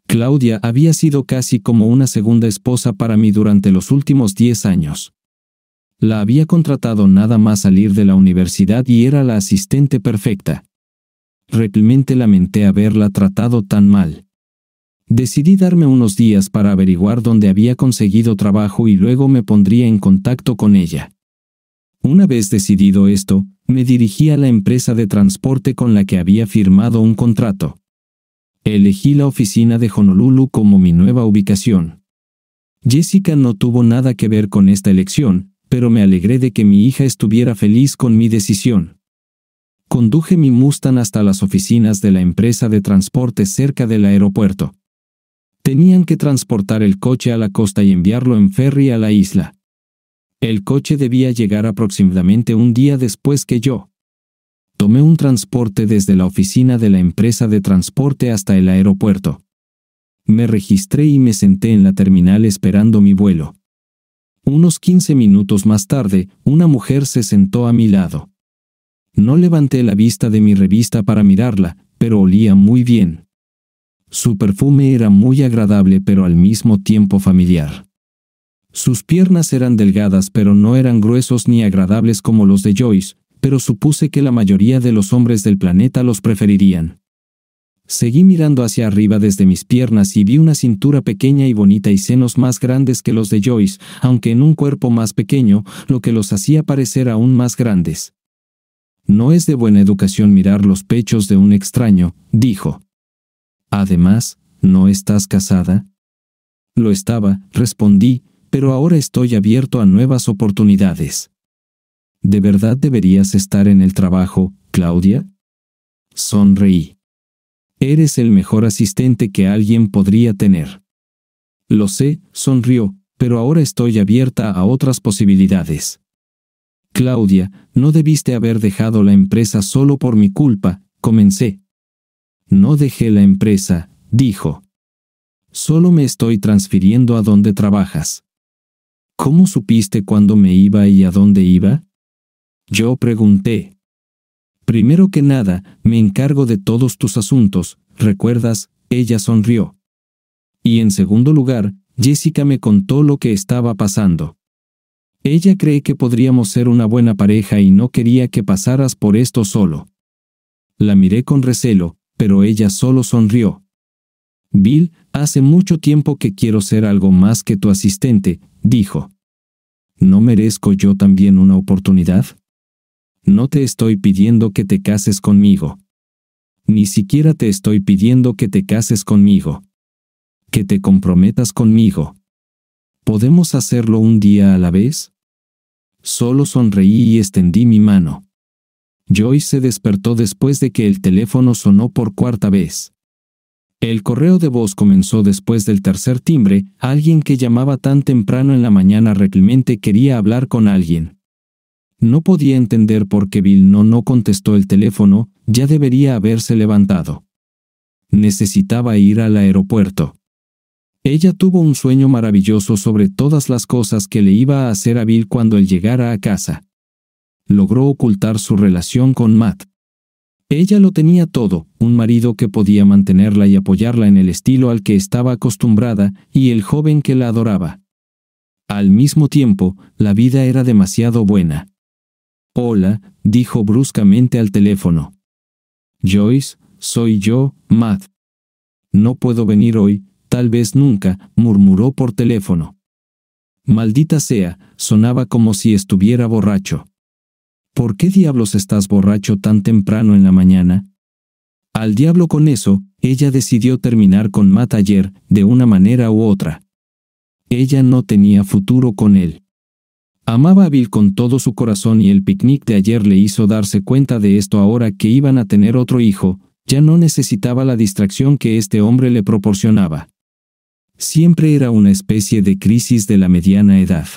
Claudia había sido casi como una segunda esposa para mí durante los últimos diez años. La había contratado nada más salir de la universidad y era la asistente perfecta. Realmente lamenté haberla tratado tan mal. Decidí darme unos días para averiguar dónde había conseguido trabajo y luego me pondría en contacto con ella. Una vez decidido esto, me dirigí a la empresa de transporte con la que había firmado un contrato. Elegí la oficina de Honolulu como mi nueva ubicación. Jessica no tuvo nada que ver con esta elección, pero me alegré de que mi hija estuviera feliz con mi decisión. Conduje mi Mustang hasta las oficinas de la empresa de transporte cerca del aeropuerto. Tenían que transportar el coche a la costa y enviarlo en ferry a la isla. El coche debía llegar aproximadamente un día después que yo. Tomé un transporte desde la oficina de la empresa de transporte hasta el aeropuerto. Me registré y me senté en la terminal esperando mi vuelo. Unos 15 minutos más tarde, una mujer se sentó a mi lado. No levanté la vista de mi revista para mirarla, pero olía muy bien. Su perfume era muy agradable pero al mismo tiempo familiar. Sus piernas eran delgadas pero no eran gruesos ni agradables como los de Joyce, pero supuse que la mayoría de los hombres del planeta los preferirían. Seguí mirando hacia arriba desde mis piernas y vi una cintura pequeña y bonita y senos más grandes que los de Joyce, aunque en un cuerpo más pequeño, lo que los hacía parecer aún más grandes. No es de buena educación mirar los pechos de un extraño, dijo. Además, ¿no estás casada? Lo estaba, respondí, pero ahora estoy abierto a nuevas oportunidades. ¿De verdad deberías estar en el trabajo, Claudia? Sonreí. Eres el mejor asistente que alguien podría tener. Lo sé, sonrió, pero ahora estoy abierta a otras posibilidades. Claudia, no debiste haber dejado la empresa solo por mi culpa, comencé. No dejé la empresa, dijo. Solo me estoy transfiriendo a donde trabajas. ¿Cómo supiste cuándo me iba y a dónde iba? Yo pregunté. Primero que nada, me encargo de todos tus asuntos, ¿recuerdas? Ella sonrió. Y en segundo lugar, Jessica me contó lo que estaba pasando. Ella cree que podríamos ser una buena pareja y no quería que pasaras por esto solo. La miré con recelo, pero ella solo sonrió. Bill, hace mucho tiempo que quiero ser algo más que tu asistente, dijo. ¿No merezco yo también una oportunidad? No te estoy pidiendo que te cases conmigo. Ni siquiera te estoy pidiendo que te cases conmigo. Que te comprometas conmigo. ¿Podemos hacerlo un día a la vez? Solo sonreí y extendí mi mano. Joyce se despertó después de que el teléfono sonó por cuarta vez. El correo de voz comenzó después del tercer timbre, alguien que llamaba tan temprano en la mañana realmente quería hablar con alguien. No podía entender por qué Bill no no contestó el teléfono, ya debería haberse levantado. Necesitaba ir al aeropuerto. Ella tuvo un sueño maravilloso sobre todas las cosas que le iba a hacer a Bill cuando él llegara a casa. Logró ocultar su relación con Matt. Ella lo tenía todo, un marido que podía mantenerla y apoyarla en el estilo al que estaba acostumbrada, y el joven que la adoraba. Al mismo tiempo, la vida era demasiado buena. Hola, dijo bruscamente al teléfono. Joyce, soy yo, Matt. No puedo venir hoy, tal vez nunca, murmuró por teléfono. Maldita sea, sonaba como si estuviera borracho. ¿Por qué diablos estás borracho tan temprano en la mañana? Al diablo con eso, ella decidió terminar con Matt ayer, de una manera u otra. Ella no tenía futuro con él. Amaba a Bill con todo su corazón y el picnic de ayer le hizo darse cuenta de esto ahora que iban a tener otro hijo, ya no necesitaba la distracción que este hombre le proporcionaba. Siempre era una especie de crisis de la mediana edad.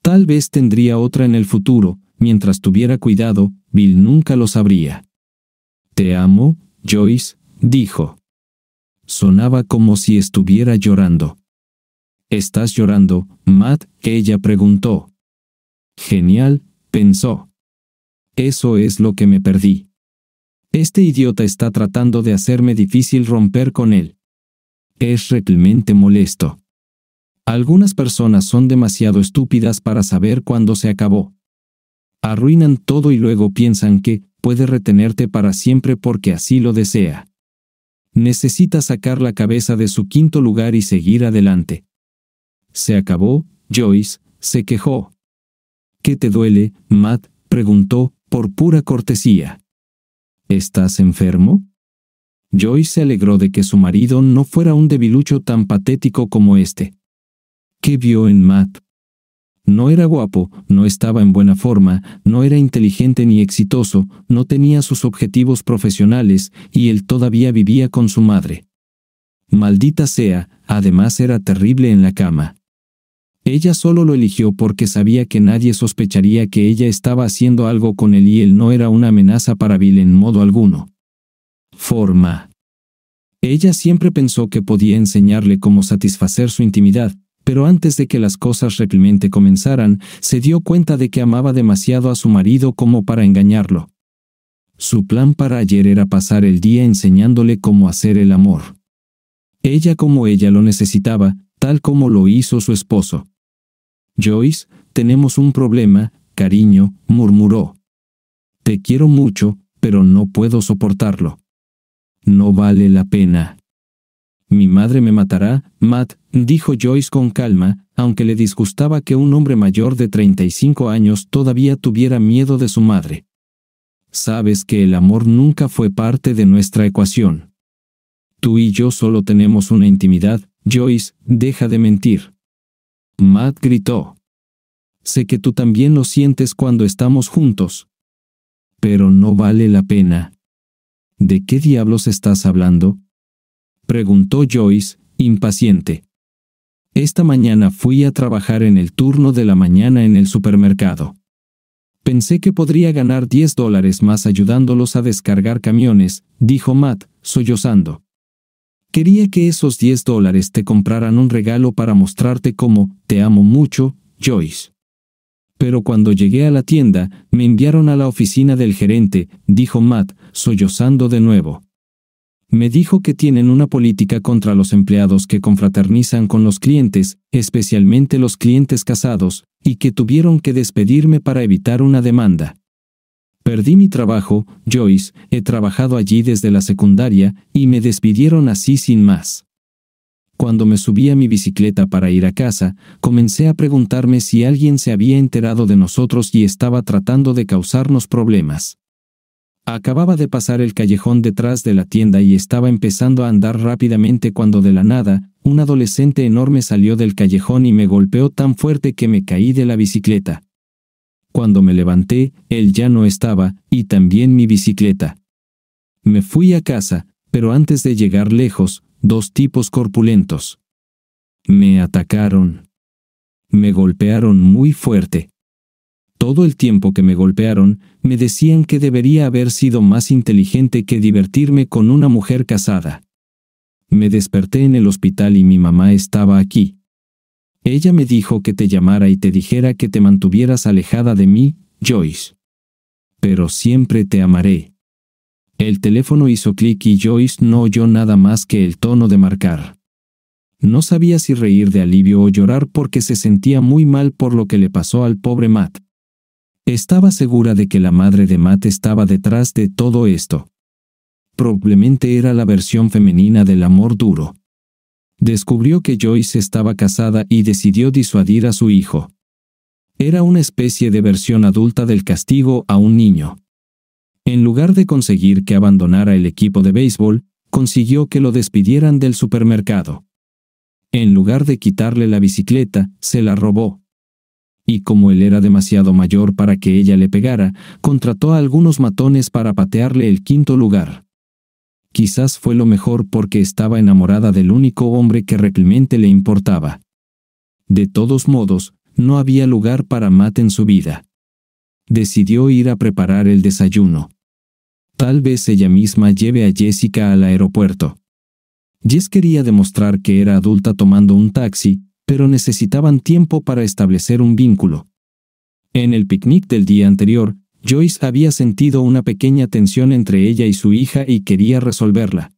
Tal vez tendría otra en el futuro, mientras tuviera cuidado, Bill nunca lo sabría. Te amo, Joyce, dijo. Sonaba como si estuviera llorando. ¿Estás llorando, Matt? Ella preguntó. Genial, pensó. Eso es lo que me perdí. Este idiota está tratando de hacerme difícil romper con él. Es realmente molesto. Algunas personas son demasiado estúpidas para saber cuándo se acabó. Arruinan todo y luego piensan que puede retenerte para siempre porque así lo desea. Necesita sacar la cabeza de su quinto lugar y seguir adelante. Se acabó, Joyce, se quejó. ¿Qué te duele, Matt? preguntó, por pura cortesía. ¿Estás enfermo? Joyce se alegró de que su marido no fuera un debilucho tan patético como este. ¿Qué vio en Matt? No era guapo, no estaba en buena forma, no era inteligente ni exitoso, no tenía sus objetivos profesionales, y él todavía vivía con su madre. Maldita sea, además era terrible en la cama. Ella solo lo eligió porque sabía que nadie sospecharía que ella estaba haciendo algo con él y él no era una amenaza para Bill en modo alguno. Forma. Ella siempre pensó que podía enseñarle cómo satisfacer su intimidad, pero antes de que las cosas realmente comenzaran, se dio cuenta de que amaba demasiado a su marido como para engañarlo. Su plan para ayer era pasar el día enseñándole cómo hacer el amor. Ella como ella lo necesitaba, tal como lo hizo su esposo. Joyce, tenemos un problema, cariño, murmuró. Te quiero mucho, pero no puedo soportarlo. No vale la pena. Mi madre me matará, Matt, dijo Joyce con calma, aunque le disgustaba que un hombre mayor de 35 años todavía tuviera miedo de su madre. Sabes que el amor nunca fue parte de nuestra ecuación. Tú y yo solo tenemos una intimidad, Joyce, deja de mentir. Matt gritó. Sé que tú también lo sientes cuando estamos juntos. Pero no vale la pena. ¿De qué diablos estás hablando? Preguntó Joyce, impaciente. Esta mañana fui a trabajar en el turno de la mañana en el supermercado. Pensé que podría ganar 10 dólares más ayudándolos a descargar camiones, dijo Matt, sollozando. Quería que esos 10 dólares te compraran un regalo para mostrarte cómo te amo mucho, Joyce. Pero cuando llegué a la tienda, me enviaron a la oficina del gerente, dijo Matt, sollozando de nuevo. Me dijo que tienen una política contra los empleados que confraternizan con los clientes, especialmente los clientes casados, y que tuvieron que despedirme para evitar una demanda. Perdí mi trabajo, Joyce, he trabajado allí desde la secundaria, y me despidieron así sin más. Cuando me subí a mi bicicleta para ir a casa, comencé a preguntarme si alguien se había enterado de nosotros y estaba tratando de causarnos problemas. Acababa de pasar el callejón detrás de la tienda y estaba empezando a andar rápidamente cuando de la nada, un adolescente enorme salió del callejón y me golpeó tan fuerte que me caí de la bicicleta. Cuando me levanté, él ya no estaba, y también mi bicicleta. Me fui a casa, pero antes de llegar lejos, dos tipos corpulentos. Me atacaron. Me golpearon muy fuerte. Todo el tiempo que me golpearon, me decían que debería haber sido más inteligente que divertirme con una mujer casada. Me desperté en el hospital y mi mamá estaba aquí. Ella me dijo que te llamara y te dijera que te mantuvieras alejada de mí, Joyce. Pero siempre te amaré. El teléfono hizo clic y Joyce no oyó nada más que el tono de marcar. No sabía si reír de alivio o llorar porque se sentía muy mal por lo que le pasó al pobre Matt. Estaba segura de que la madre de Matt estaba detrás de todo esto. Probablemente era la versión femenina del amor duro. Descubrió que Joyce estaba casada y decidió disuadir a su hijo. Era una especie de versión adulta del castigo a un niño. En lugar de conseguir que abandonara el equipo de béisbol, consiguió que lo despidieran del supermercado. En lugar de quitarle la bicicleta, se la robó y como él era demasiado mayor para que ella le pegara, contrató a algunos matones para patearle el quinto lugar. Quizás fue lo mejor porque estaba enamorada del único hombre que realmente le importaba. De todos modos, no había lugar para Matt en su vida. Decidió ir a preparar el desayuno. Tal vez ella misma lleve a Jessica al aeropuerto. Jess quería demostrar que era adulta tomando un taxi, pero necesitaban tiempo para establecer un vínculo. En el picnic del día anterior, Joyce había sentido una pequeña tensión entre ella y su hija y quería resolverla.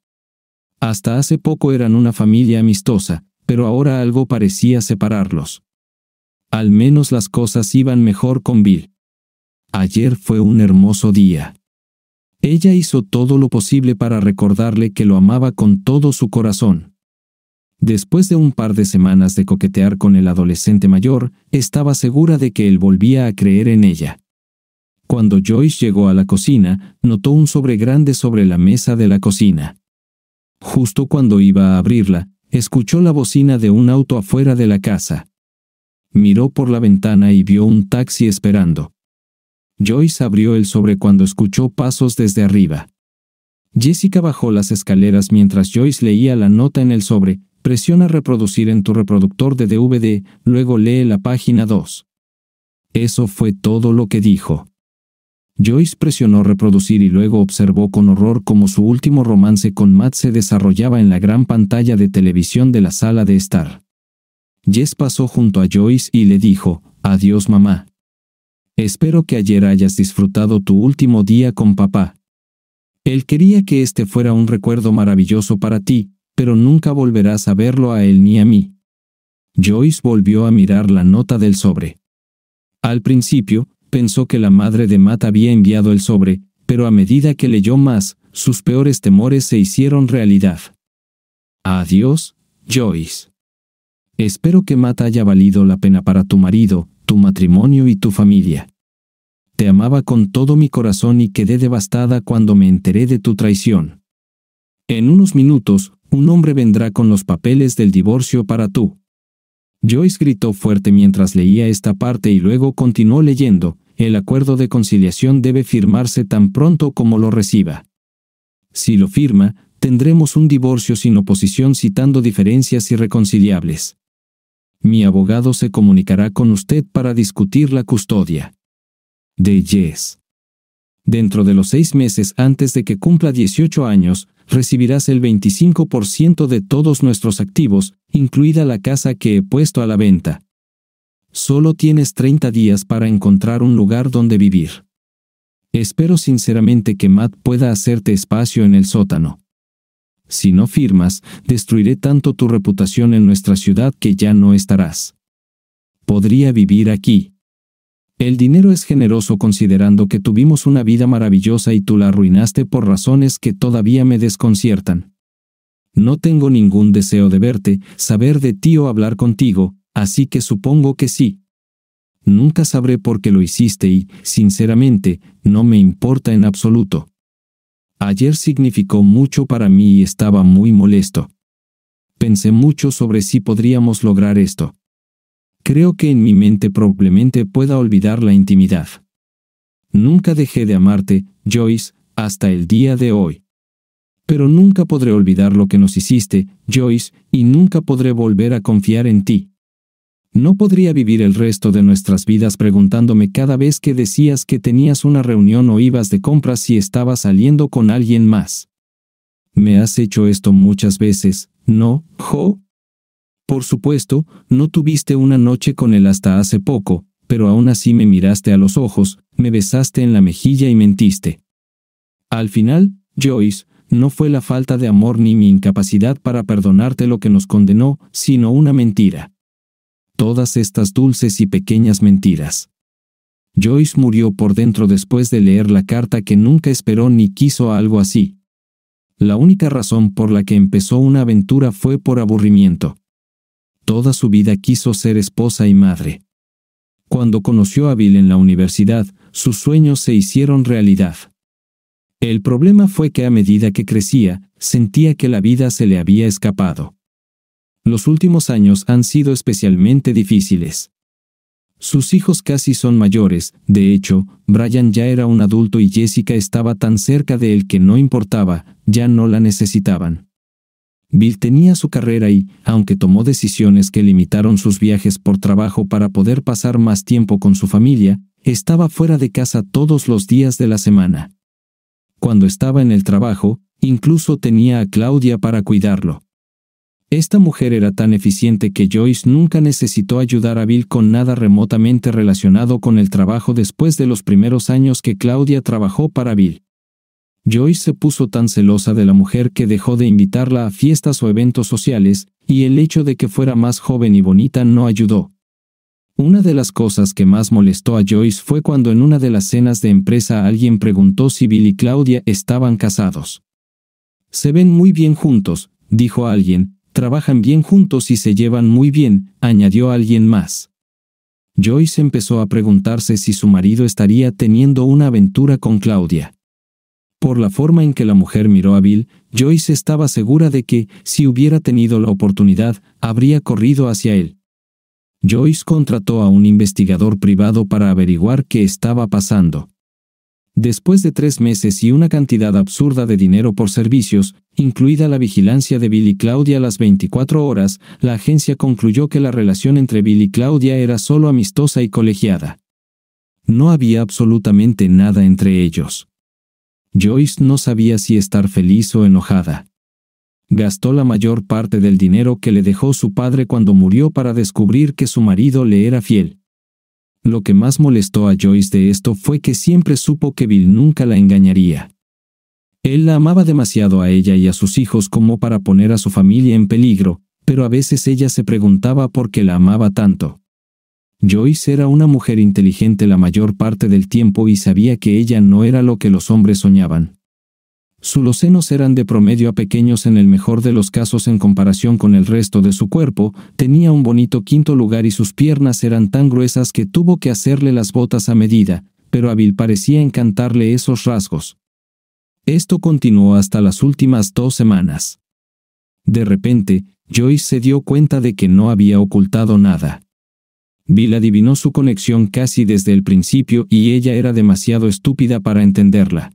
Hasta hace poco eran una familia amistosa, pero ahora algo parecía separarlos. Al menos las cosas iban mejor con Bill. Ayer fue un hermoso día. Ella hizo todo lo posible para recordarle que lo amaba con todo su corazón. Después de un par de semanas de coquetear con el adolescente mayor, estaba segura de que él volvía a creer en ella. Cuando Joyce llegó a la cocina, notó un sobre grande sobre la mesa de la cocina. Justo cuando iba a abrirla, escuchó la bocina de un auto afuera de la casa. Miró por la ventana y vio un taxi esperando. Joyce abrió el sobre cuando escuchó pasos desde arriba. Jessica bajó las escaleras mientras Joyce leía la nota en el sobre, Presiona reproducir en tu reproductor de DVD, luego lee la página 2. Eso fue todo lo que dijo. Joyce presionó reproducir y luego observó con horror cómo su último romance con Matt se desarrollaba en la gran pantalla de televisión de la sala de estar. Jess pasó junto a Joyce y le dijo, Adiós mamá. Espero que ayer hayas disfrutado tu último día con papá. Él quería que este fuera un recuerdo maravilloso para ti, pero nunca volverás a verlo a él ni a mí. Joyce volvió a mirar la nota del sobre. Al principio, pensó que la madre de Matt había enviado el sobre, pero a medida que leyó más, sus peores temores se hicieron realidad. Adiós, Joyce. Espero que Matt haya valido la pena para tu marido, tu matrimonio y tu familia. Te amaba con todo mi corazón y quedé devastada cuando me enteré de tu traición. En unos minutos, un hombre vendrá con los papeles del divorcio para tú. Joyce gritó fuerte mientras leía esta parte y luego continuó leyendo, el acuerdo de conciliación debe firmarse tan pronto como lo reciba. Si lo firma, tendremos un divorcio sin oposición citando diferencias irreconciliables. Mi abogado se comunicará con usted para discutir la custodia. De Yes. Dentro de los seis meses antes de que cumpla 18 años, recibirás el 25% de todos nuestros activos, incluida la casa que he puesto a la venta. Solo tienes 30 días para encontrar un lugar donde vivir. Espero sinceramente que Matt pueda hacerte espacio en el sótano. Si no firmas, destruiré tanto tu reputación en nuestra ciudad que ya no estarás. Podría vivir aquí. El dinero es generoso considerando que tuvimos una vida maravillosa y tú la arruinaste por razones que todavía me desconciertan. No tengo ningún deseo de verte, saber de ti o hablar contigo, así que supongo que sí. Nunca sabré por qué lo hiciste y, sinceramente, no me importa en absoluto. Ayer significó mucho para mí y estaba muy molesto. Pensé mucho sobre si podríamos lograr esto. Creo que en mi mente probablemente pueda olvidar la intimidad. Nunca dejé de amarte, Joyce, hasta el día de hoy. Pero nunca podré olvidar lo que nos hiciste, Joyce, y nunca podré volver a confiar en ti. No podría vivir el resto de nuestras vidas preguntándome cada vez que decías que tenías una reunión o ibas de compras si estabas saliendo con alguien más. Me has hecho esto muchas veces, ¿no, Jo? Por supuesto, no tuviste una noche con él hasta hace poco, pero aún así me miraste a los ojos, me besaste en la mejilla y mentiste. Al final, Joyce, no fue la falta de amor ni mi incapacidad para perdonarte lo que nos condenó, sino una mentira todas estas dulces y pequeñas mentiras. Joyce murió por dentro después de leer la carta que nunca esperó ni quiso algo así. La única razón por la que empezó una aventura fue por aburrimiento. Toda su vida quiso ser esposa y madre. Cuando conoció a Bill en la universidad, sus sueños se hicieron realidad. El problema fue que a medida que crecía, sentía que la vida se le había escapado. Los últimos años han sido especialmente difíciles. Sus hijos casi son mayores, de hecho, Brian ya era un adulto y Jessica estaba tan cerca de él que no importaba, ya no la necesitaban. Bill tenía su carrera y, aunque tomó decisiones que limitaron sus viajes por trabajo para poder pasar más tiempo con su familia, estaba fuera de casa todos los días de la semana. Cuando estaba en el trabajo, incluso tenía a Claudia para cuidarlo. Esta mujer era tan eficiente que Joyce nunca necesitó ayudar a Bill con nada remotamente relacionado con el trabajo después de los primeros años que Claudia trabajó para Bill. Joyce se puso tan celosa de la mujer que dejó de invitarla a fiestas o eventos sociales, y el hecho de que fuera más joven y bonita no ayudó. Una de las cosas que más molestó a Joyce fue cuando en una de las cenas de empresa alguien preguntó si Bill y Claudia estaban casados. Se ven muy bien juntos, dijo alguien, Trabajan bien juntos y se llevan muy bien, añadió alguien más. Joyce empezó a preguntarse si su marido estaría teniendo una aventura con Claudia. Por la forma en que la mujer miró a Bill, Joyce estaba segura de que, si hubiera tenido la oportunidad, habría corrido hacia él. Joyce contrató a un investigador privado para averiguar qué estaba pasando. Después de tres meses y una cantidad absurda de dinero por servicios, incluida la vigilancia de Bill y Claudia las 24 horas, la agencia concluyó que la relación entre Bill y Claudia era solo amistosa y colegiada. No había absolutamente nada entre ellos. Joyce no sabía si estar feliz o enojada. Gastó la mayor parte del dinero que le dejó su padre cuando murió para descubrir que su marido le era fiel. Lo que más molestó a Joyce de esto fue que siempre supo que Bill nunca la engañaría. Él la amaba demasiado a ella y a sus hijos como para poner a su familia en peligro, pero a veces ella se preguntaba por qué la amaba tanto. Joyce era una mujer inteligente la mayor parte del tiempo y sabía que ella no era lo que los hombres soñaban. Sus senos eran de promedio a pequeños en el mejor de los casos en comparación con el resto de su cuerpo, tenía un bonito quinto lugar y sus piernas eran tan gruesas que tuvo que hacerle las botas a medida, pero a Bill parecía encantarle esos rasgos. Esto continuó hasta las últimas dos semanas. De repente, Joyce se dio cuenta de que no había ocultado nada. Bill adivinó su conexión casi desde el principio y ella era demasiado estúpida para entenderla.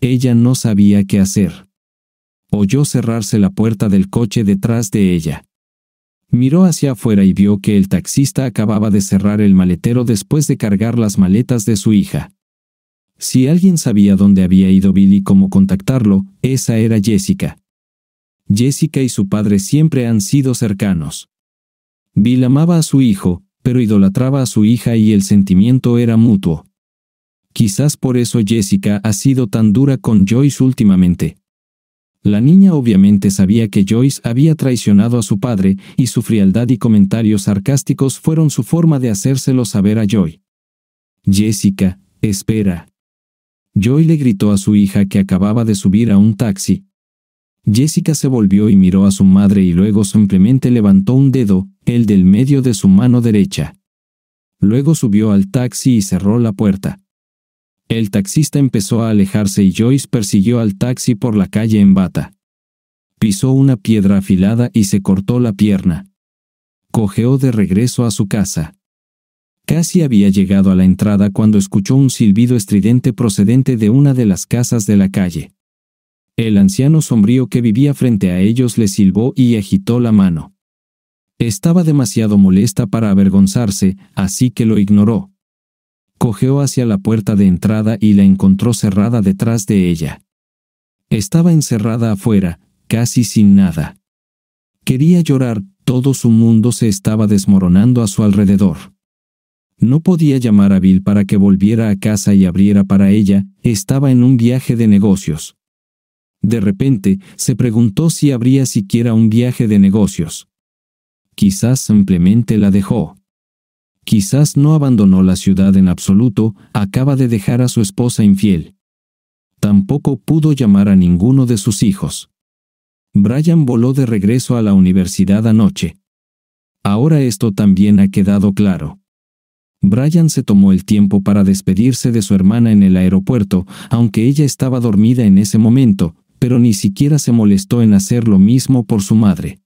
Ella no sabía qué hacer. Oyó cerrarse la puerta del coche detrás de ella. Miró hacia afuera y vio que el taxista acababa de cerrar el maletero después de cargar las maletas de su hija. Si alguien sabía dónde había ido Bill y cómo contactarlo, esa era Jessica. Jessica y su padre siempre han sido cercanos. Bill amaba a su hijo, pero idolatraba a su hija y el sentimiento era mutuo. Quizás por eso Jessica ha sido tan dura con Joyce últimamente. La niña obviamente sabía que Joyce había traicionado a su padre, y su frialdad y comentarios sarcásticos fueron su forma de hacérselo saber a Joy. Jessica, espera. Joy le gritó a su hija que acababa de subir a un taxi. Jessica se volvió y miró a su madre y luego simplemente levantó un dedo, el del medio de su mano derecha. Luego subió al taxi y cerró la puerta. El taxista empezó a alejarse y Joyce persiguió al taxi por la calle en bata. Pisó una piedra afilada y se cortó la pierna. Cogeó de regreso a su casa. Casi había llegado a la entrada cuando escuchó un silbido estridente procedente de una de las casas de la calle. El anciano sombrío que vivía frente a ellos le silbó y agitó la mano. Estaba demasiado molesta para avergonzarse, así que lo ignoró. Cogeó hacia la puerta de entrada y la encontró cerrada detrás de ella. Estaba encerrada afuera, casi sin nada. Quería llorar, todo su mundo se estaba desmoronando a su alrededor. No podía llamar a Bill para que volviera a casa y abriera para ella, estaba en un viaje de negocios. De repente, se preguntó si habría siquiera un viaje de negocios. Quizás simplemente la dejó. Quizás no abandonó la ciudad en absoluto, acaba de dejar a su esposa infiel. Tampoco pudo llamar a ninguno de sus hijos. Brian voló de regreso a la universidad anoche. Ahora esto también ha quedado claro. Brian se tomó el tiempo para despedirse de su hermana en el aeropuerto, aunque ella estaba dormida en ese momento, pero ni siquiera se molestó en hacer lo mismo por su madre.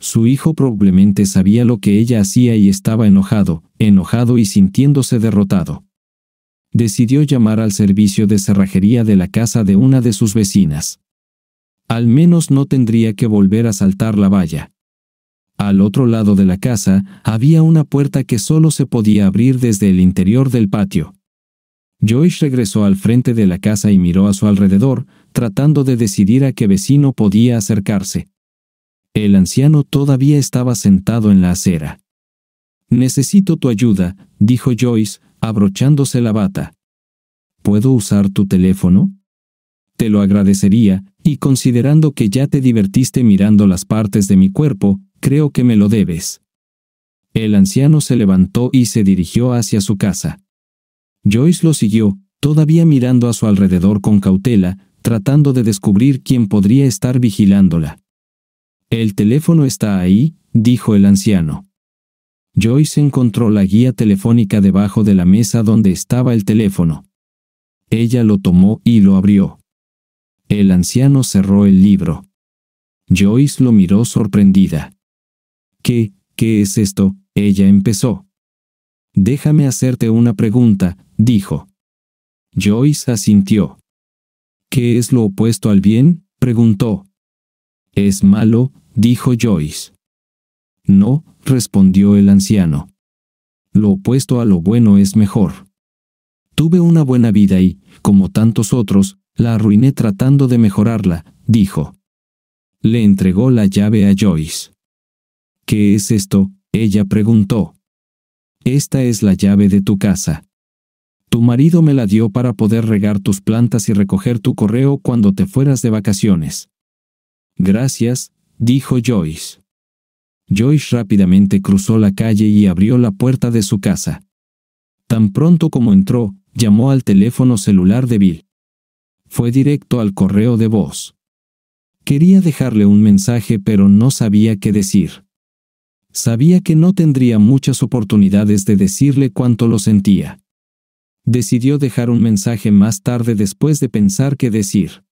Su hijo probablemente sabía lo que ella hacía y estaba enojado, enojado y sintiéndose derrotado. Decidió llamar al servicio de cerrajería de la casa de una de sus vecinas. Al menos no tendría que volver a saltar la valla. Al otro lado de la casa había una puerta que solo se podía abrir desde el interior del patio. Joyce regresó al frente de la casa y miró a su alrededor, tratando de decidir a qué vecino podía acercarse. El anciano todavía estaba sentado en la acera. Necesito tu ayuda, dijo Joyce, abrochándose la bata. ¿Puedo usar tu teléfono? Te lo agradecería, y considerando que ya te divertiste mirando las partes de mi cuerpo, creo que me lo debes. El anciano se levantó y se dirigió hacia su casa. Joyce lo siguió, todavía mirando a su alrededor con cautela, tratando de descubrir quién podría estar vigilándola. El teléfono está ahí, dijo el anciano. Joyce encontró la guía telefónica debajo de la mesa donde estaba el teléfono. Ella lo tomó y lo abrió. El anciano cerró el libro. Joyce lo miró sorprendida. ¿Qué, qué es esto? Ella empezó. Déjame hacerte una pregunta, dijo. Joyce asintió. ¿Qué es lo opuesto al bien? preguntó. Es malo, dijo Joyce. No, respondió el anciano. Lo opuesto a lo bueno es mejor. Tuve una buena vida y, como tantos otros, la arruiné tratando de mejorarla, dijo. Le entregó la llave a Joyce. ¿Qué es esto? ella preguntó. Esta es la llave de tu casa. Tu marido me la dio para poder regar tus plantas y recoger tu correo cuando te fueras de vacaciones. Gracias, dijo Joyce. Joyce rápidamente cruzó la calle y abrió la puerta de su casa. Tan pronto como entró, llamó al teléfono celular de Bill. fue directo al correo de voz. Quería dejarle un mensaje pero no sabía qué decir. Sabía que no tendría muchas oportunidades de decirle cuánto lo sentía. Decidió dejar un mensaje más tarde después de pensar qué decir.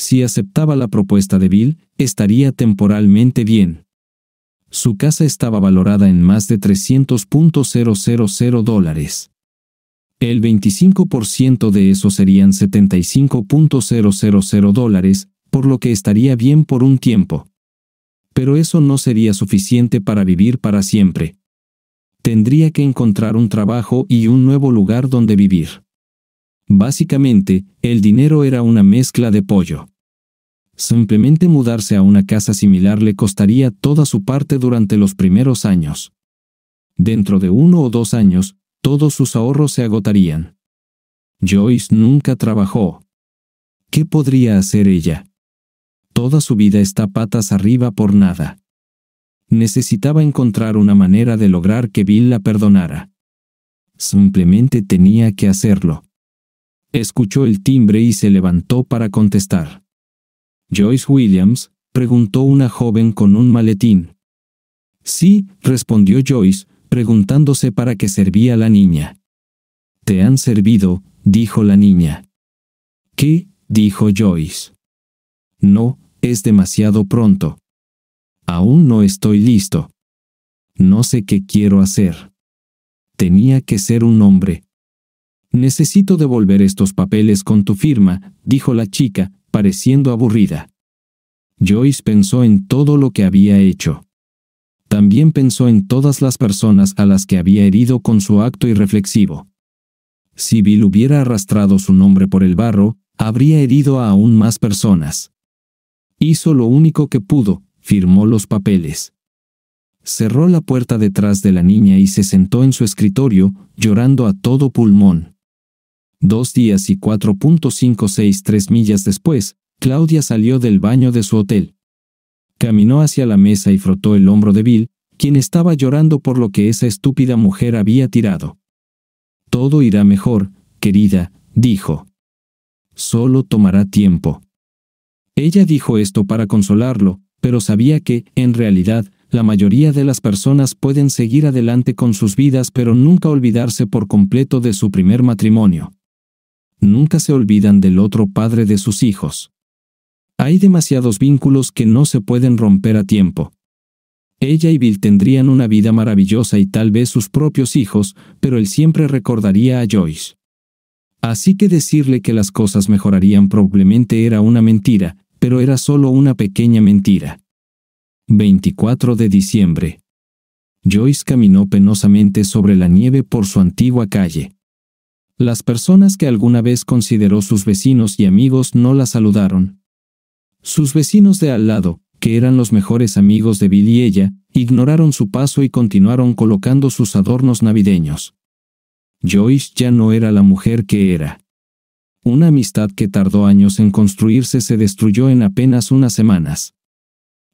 Si aceptaba la propuesta de Bill, estaría temporalmente bien. Su casa estaba valorada en más de 300.000 dólares. El 25% de eso serían 75.000 dólares, por lo que estaría bien por un tiempo. Pero eso no sería suficiente para vivir para siempre. Tendría que encontrar un trabajo y un nuevo lugar donde vivir. Básicamente, el dinero era una mezcla de pollo. Simplemente mudarse a una casa similar le costaría toda su parte durante los primeros años. Dentro de uno o dos años, todos sus ahorros se agotarían. Joyce nunca trabajó. ¿Qué podría hacer ella? Toda su vida está patas arriba por nada. Necesitaba encontrar una manera de lograr que Bill la perdonara. Simplemente tenía que hacerlo. Escuchó el timbre y se levantó para contestar. Joyce Williams, preguntó una joven con un maletín. Sí, respondió Joyce, preguntándose para qué servía la niña. Te han servido, dijo la niña. ¿Qué? dijo Joyce. No, es demasiado pronto. Aún no estoy listo. No sé qué quiero hacer. Tenía que ser un hombre. Necesito devolver estos papeles con tu firma, dijo la chica, pareciendo aburrida. Joyce pensó en todo lo que había hecho. También pensó en todas las personas a las que había herido con su acto irreflexivo. Si Bill hubiera arrastrado su nombre por el barro, habría herido a aún más personas. Hizo lo único que pudo, firmó los papeles. Cerró la puerta detrás de la niña y se sentó en su escritorio, llorando a todo pulmón. Dos días y 4.563 millas después, Claudia salió del baño de su hotel. Caminó hacia la mesa y frotó el hombro de Bill, quien estaba llorando por lo que esa estúpida mujer había tirado. Todo irá mejor, querida, dijo. Solo tomará tiempo. Ella dijo esto para consolarlo, pero sabía que, en realidad, la mayoría de las personas pueden seguir adelante con sus vidas pero nunca olvidarse por completo de su primer matrimonio nunca se olvidan del otro padre de sus hijos. Hay demasiados vínculos que no se pueden romper a tiempo. Ella y Bill tendrían una vida maravillosa y tal vez sus propios hijos, pero él siempre recordaría a Joyce. Así que decirle que las cosas mejorarían probablemente era una mentira, pero era solo una pequeña mentira. 24 de diciembre. Joyce caminó penosamente sobre la nieve por su antigua calle. Las personas que alguna vez consideró sus vecinos y amigos no la saludaron. Sus vecinos de al lado, que eran los mejores amigos de Bill y ella, ignoraron su paso y continuaron colocando sus adornos navideños. Joyce ya no era la mujer que era. Una amistad que tardó años en construirse se destruyó en apenas unas semanas.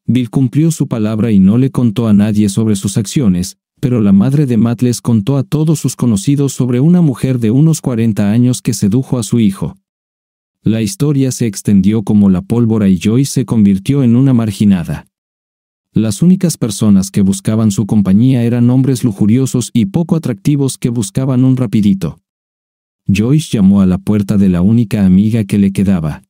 Bill cumplió su palabra y no le contó a nadie sobre sus acciones, pero la madre de Matt les contó a todos sus conocidos sobre una mujer de unos 40 años que sedujo a su hijo. La historia se extendió como la pólvora y Joyce se convirtió en una marginada. Las únicas personas que buscaban su compañía eran hombres lujuriosos y poco atractivos que buscaban un rapidito. Joyce llamó a la puerta de la única amiga que le quedaba.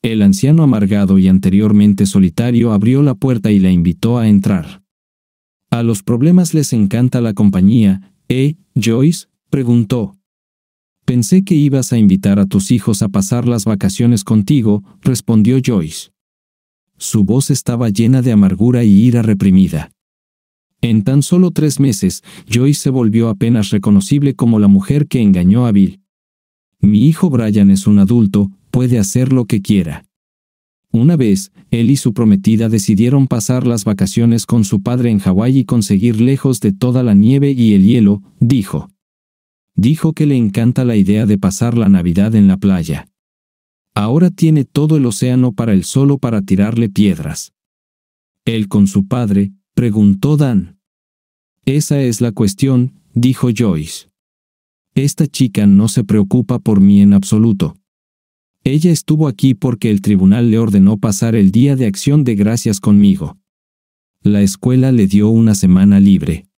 El anciano amargado y anteriormente solitario abrió la puerta y la invitó a entrar. A los problemas les encanta la compañía, ¿eh, Joyce? preguntó. Pensé que ibas a invitar a tus hijos a pasar las vacaciones contigo, respondió Joyce. Su voz estaba llena de amargura y ira reprimida. En tan solo tres meses, Joyce se volvió apenas reconocible como la mujer que engañó a Bill. Mi hijo Brian es un adulto, puede hacer lo que quiera. Una vez, él y su prometida decidieron pasar las vacaciones con su padre en Hawái y conseguir lejos de toda la nieve y el hielo, dijo. Dijo que le encanta la idea de pasar la Navidad en la playa. Ahora tiene todo el océano para él solo para tirarle piedras. Él con su padre, preguntó Dan. Esa es la cuestión, dijo Joyce. Esta chica no se preocupa por mí en absoluto. Ella estuvo aquí porque el tribunal le ordenó pasar el día de acción de gracias conmigo. La escuela le dio una semana libre.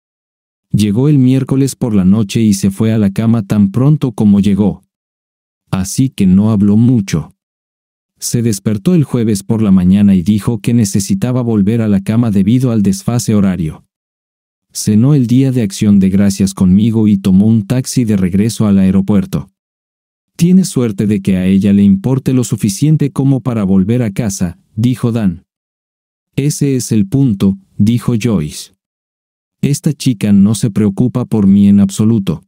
Llegó el miércoles por la noche y se fue a la cama tan pronto como llegó. Así que no habló mucho. Se despertó el jueves por la mañana y dijo que necesitaba volver a la cama debido al desfase horario. Cenó el día de acción de gracias conmigo y tomó un taxi de regreso al aeropuerto. Tiene suerte de que a ella le importe lo suficiente como para volver a casa, dijo Dan. Ese es el punto, dijo Joyce. Esta chica no se preocupa por mí en absoluto.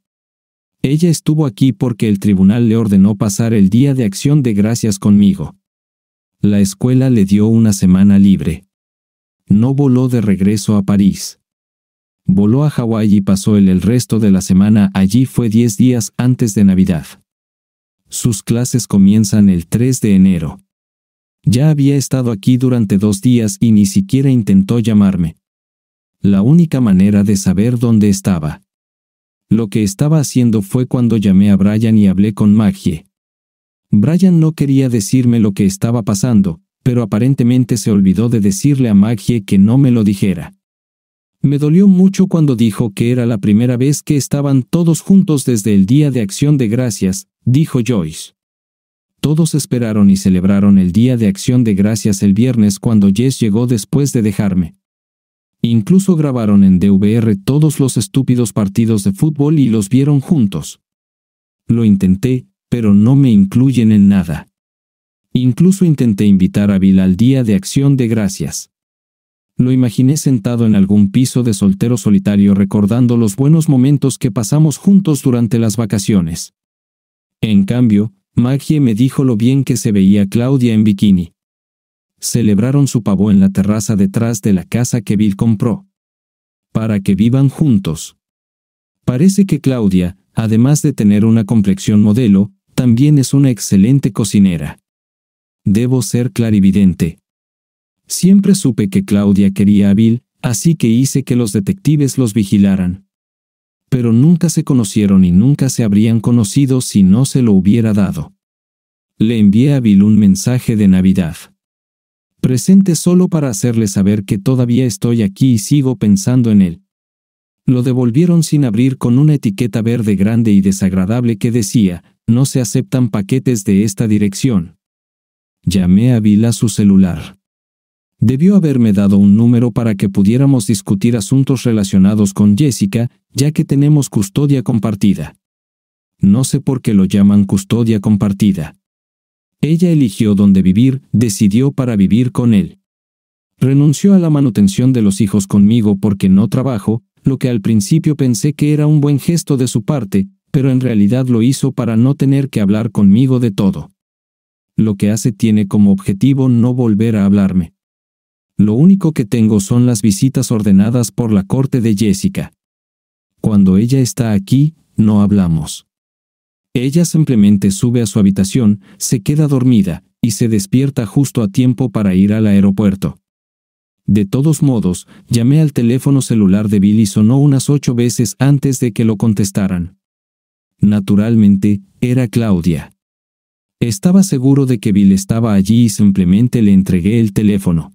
Ella estuvo aquí porque el tribunal le ordenó pasar el día de acción de gracias conmigo. La escuela le dio una semana libre. No voló de regreso a París. Voló a Hawái y pasó el, el resto de la semana allí fue 10 días antes de Navidad. Sus clases comienzan el 3 de enero. Ya había estado aquí durante dos días y ni siquiera intentó llamarme. La única manera de saber dónde estaba. Lo que estaba haciendo fue cuando llamé a Brian y hablé con Maggie. Brian no quería decirme lo que estaba pasando, pero aparentemente se olvidó de decirle a Maggie que no me lo dijera. Me dolió mucho cuando dijo que era la primera vez que estaban todos juntos desde el Día de Acción de Gracias, dijo Joyce. Todos esperaron y celebraron el Día de Acción de Gracias el viernes cuando Jess llegó después de dejarme. Incluso grabaron en DVR todos los estúpidos partidos de fútbol y los vieron juntos. Lo intenté, pero no me incluyen en nada. Incluso intenté invitar a Bill al Día de Acción de Gracias. Lo imaginé sentado en algún piso de soltero solitario recordando los buenos momentos que pasamos juntos durante las vacaciones. En cambio, Maggie me dijo lo bien que se veía Claudia en bikini. Celebraron su pavo en la terraza detrás de la casa que Bill compró. Para que vivan juntos. Parece que Claudia, además de tener una complexión modelo, también es una excelente cocinera. Debo ser clarividente. Siempre supe que Claudia quería a Bill, así que hice que los detectives los vigilaran pero nunca se conocieron y nunca se habrían conocido si no se lo hubiera dado. Le envié a Bill un mensaje de Navidad. Presente solo para hacerle saber que todavía estoy aquí y sigo pensando en él. Lo devolvieron sin abrir con una etiqueta verde grande y desagradable que decía, no se aceptan paquetes de esta dirección. Llamé a Bill a su celular. Debió haberme dado un número para que pudiéramos discutir asuntos relacionados con Jessica, ya que tenemos custodia compartida. No sé por qué lo llaman custodia compartida. Ella eligió dónde vivir, decidió para vivir con él. Renunció a la manutención de los hijos conmigo porque no trabajo, lo que al principio pensé que era un buen gesto de su parte, pero en realidad lo hizo para no tener que hablar conmigo de todo. Lo que hace tiene como objetivo no volver a hablarme. Lo único que tengo son las visitas ordenadas por la corte de Jessica. Cuando ella está aquí, no hablamos. Ella simplemente sube a su habitación, se queda dormida, y se despierta justo a tiempo para ir al aeropuerto. De todos modos, llamé al teléfono celular de Bill y sonó unas ocho veces antes de que lo contestaran. Naturalmente, era Claudia. Estaba seguro de que Bill estaba allí y simplemente le entregué el teléfono.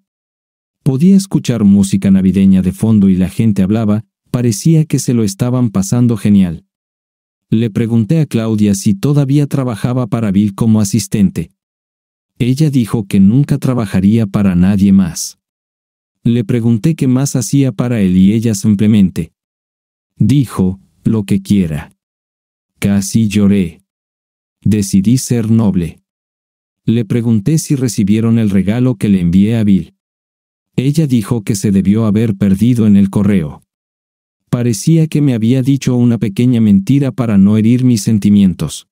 Podía escuchar música navideña de fondo y la gente hablaba, parecía que se lo estaban pasando genial. Le pregunté a Claudia si todavía trabajaba para Bill como asistente. Ella dijo que nunca trabajaría para nadie más. Le pregunté qué más hacía para él y ella simplemente dijo, lo que quiera. Casi lloré. Decidí ser noble. Le pregunté si recibieron el regalo que le envié a Bill. Ella dijo que se debió haber perdido en el correo. Parecía que me había dicho una pequeña mentira para no herir mis sentimientos.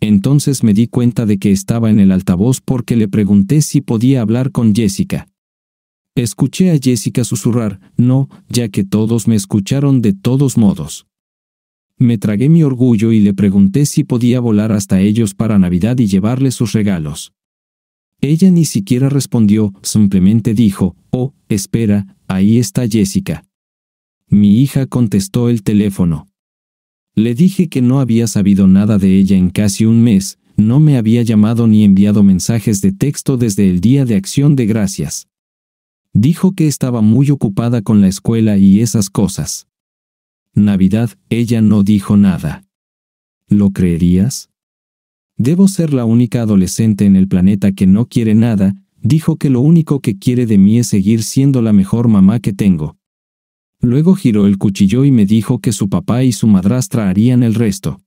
Entonces me di cuenta de que estaba en el altavoz porque le pregunté si podía hablar con Jessica. Escuché a Jessica susurrar, no, ya que todos me escucharon de todos modos. Me tragué mi orgullo y le pregunté si podía volar hasta ellos para Navidad y llevarles sus regalos. Ella ni siquiera respondió, simplemente dijo, oh, espera, ahí está Jessica. Mi hija contestó el teléfono. Le dije que no había sabido nada de ella en casi un mes, no me había llamado ni enviado mensajes de texto desde el día de acción de gracias. Dijo que estaba muy ocupada con la escuela y esas cosas. Navidad, ella no dijo nada. ¿Lo creerías? Debo ser la única adolescente en el planeta que no quiere nada, dijo que lo único que quiere de mí es seguir siendo la mejor mamá que tengo. Luego giró el cuchillo y me dijo que su papá y su madrastra harían el resto.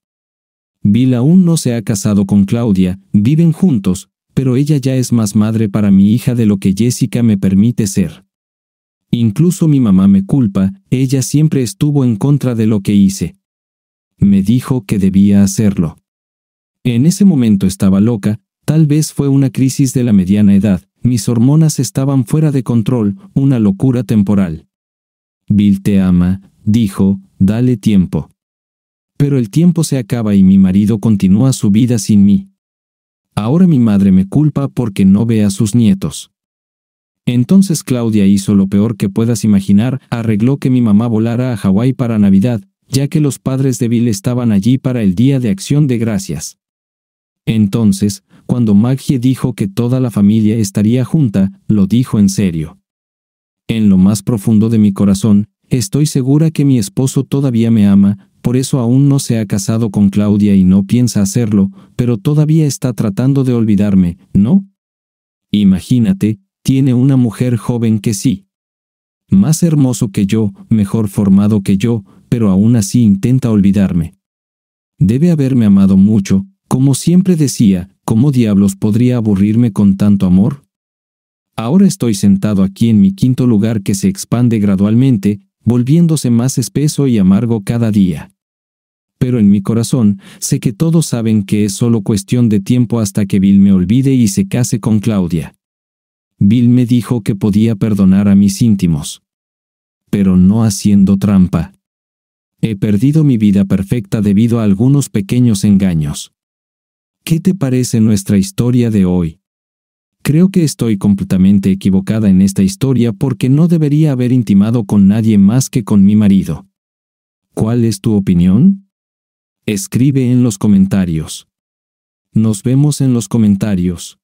Bill aún no se ha casado con Claudia, viven juntos, pero ella ya es más madre para mi hija de lo que Jessica me permite ser. Incluso mi mamá me culpa, ella siempre estuvo en contra de lo que hice. Me dijo que debía hacerlo. En ese momento estaba loca, tal vez fue una crisis de la mediana edad, mis hormonas estaban fuera de control, una locura temporal. Bill te ama, dijo, dale tiempo. Pero el tiempo se acaba y mi marido continúa su vida sin mí. Ahora mi madre me culpa porque no ve a sus nietos. Entonces Claudia hizo lo peor que puedas imaginar, arregló que mi mamá volara a Hawái para Navidad, ya que los padres de Bill estaban allí para el Día de Acción de Gracias. Entonces, cuando Maggie dijo que toda la familia estaría junta, lo dijo en serio. En lo más profundo de mi corazón, estoy segura que mi esposo todavía me ama, por eso aún no se ha casado con Claudia y no piensa hacerlo, pero todavía está tratando de olvidarme, ¿no? Imagínate, tiene una mujer joven que sí. Más hermoso que yo, mejor formado que yo, pero aún así intenta olvidarme. Debe haberme amado mucho, como siempre decía, ¿cómo diablos podría aburrirme con tanto amor? Ahora estoy sentado aquí en mi quinto lugar que se expande gradualmente, volviéndose más espeso y amargo cada día pero en mi corazón sé que todos saben que es solo cuestión de tiempo hasta que Bill me olvide y se case con Claudia. Bill me dijo que podía perdonar a mis íntimos. Pero no haciendo trampa. He perdido mi vida perfecta debido a algunos pequeños engaños. ¿Qué te parece nuestra historia de hoy? Creo que estoy completamente equivocada en esta historia porque no debería haber intimado con nadie más que con mi marido. ¿Cuál es tu opinión? Escribe en los comentarios. Nos vemos en los comentarios.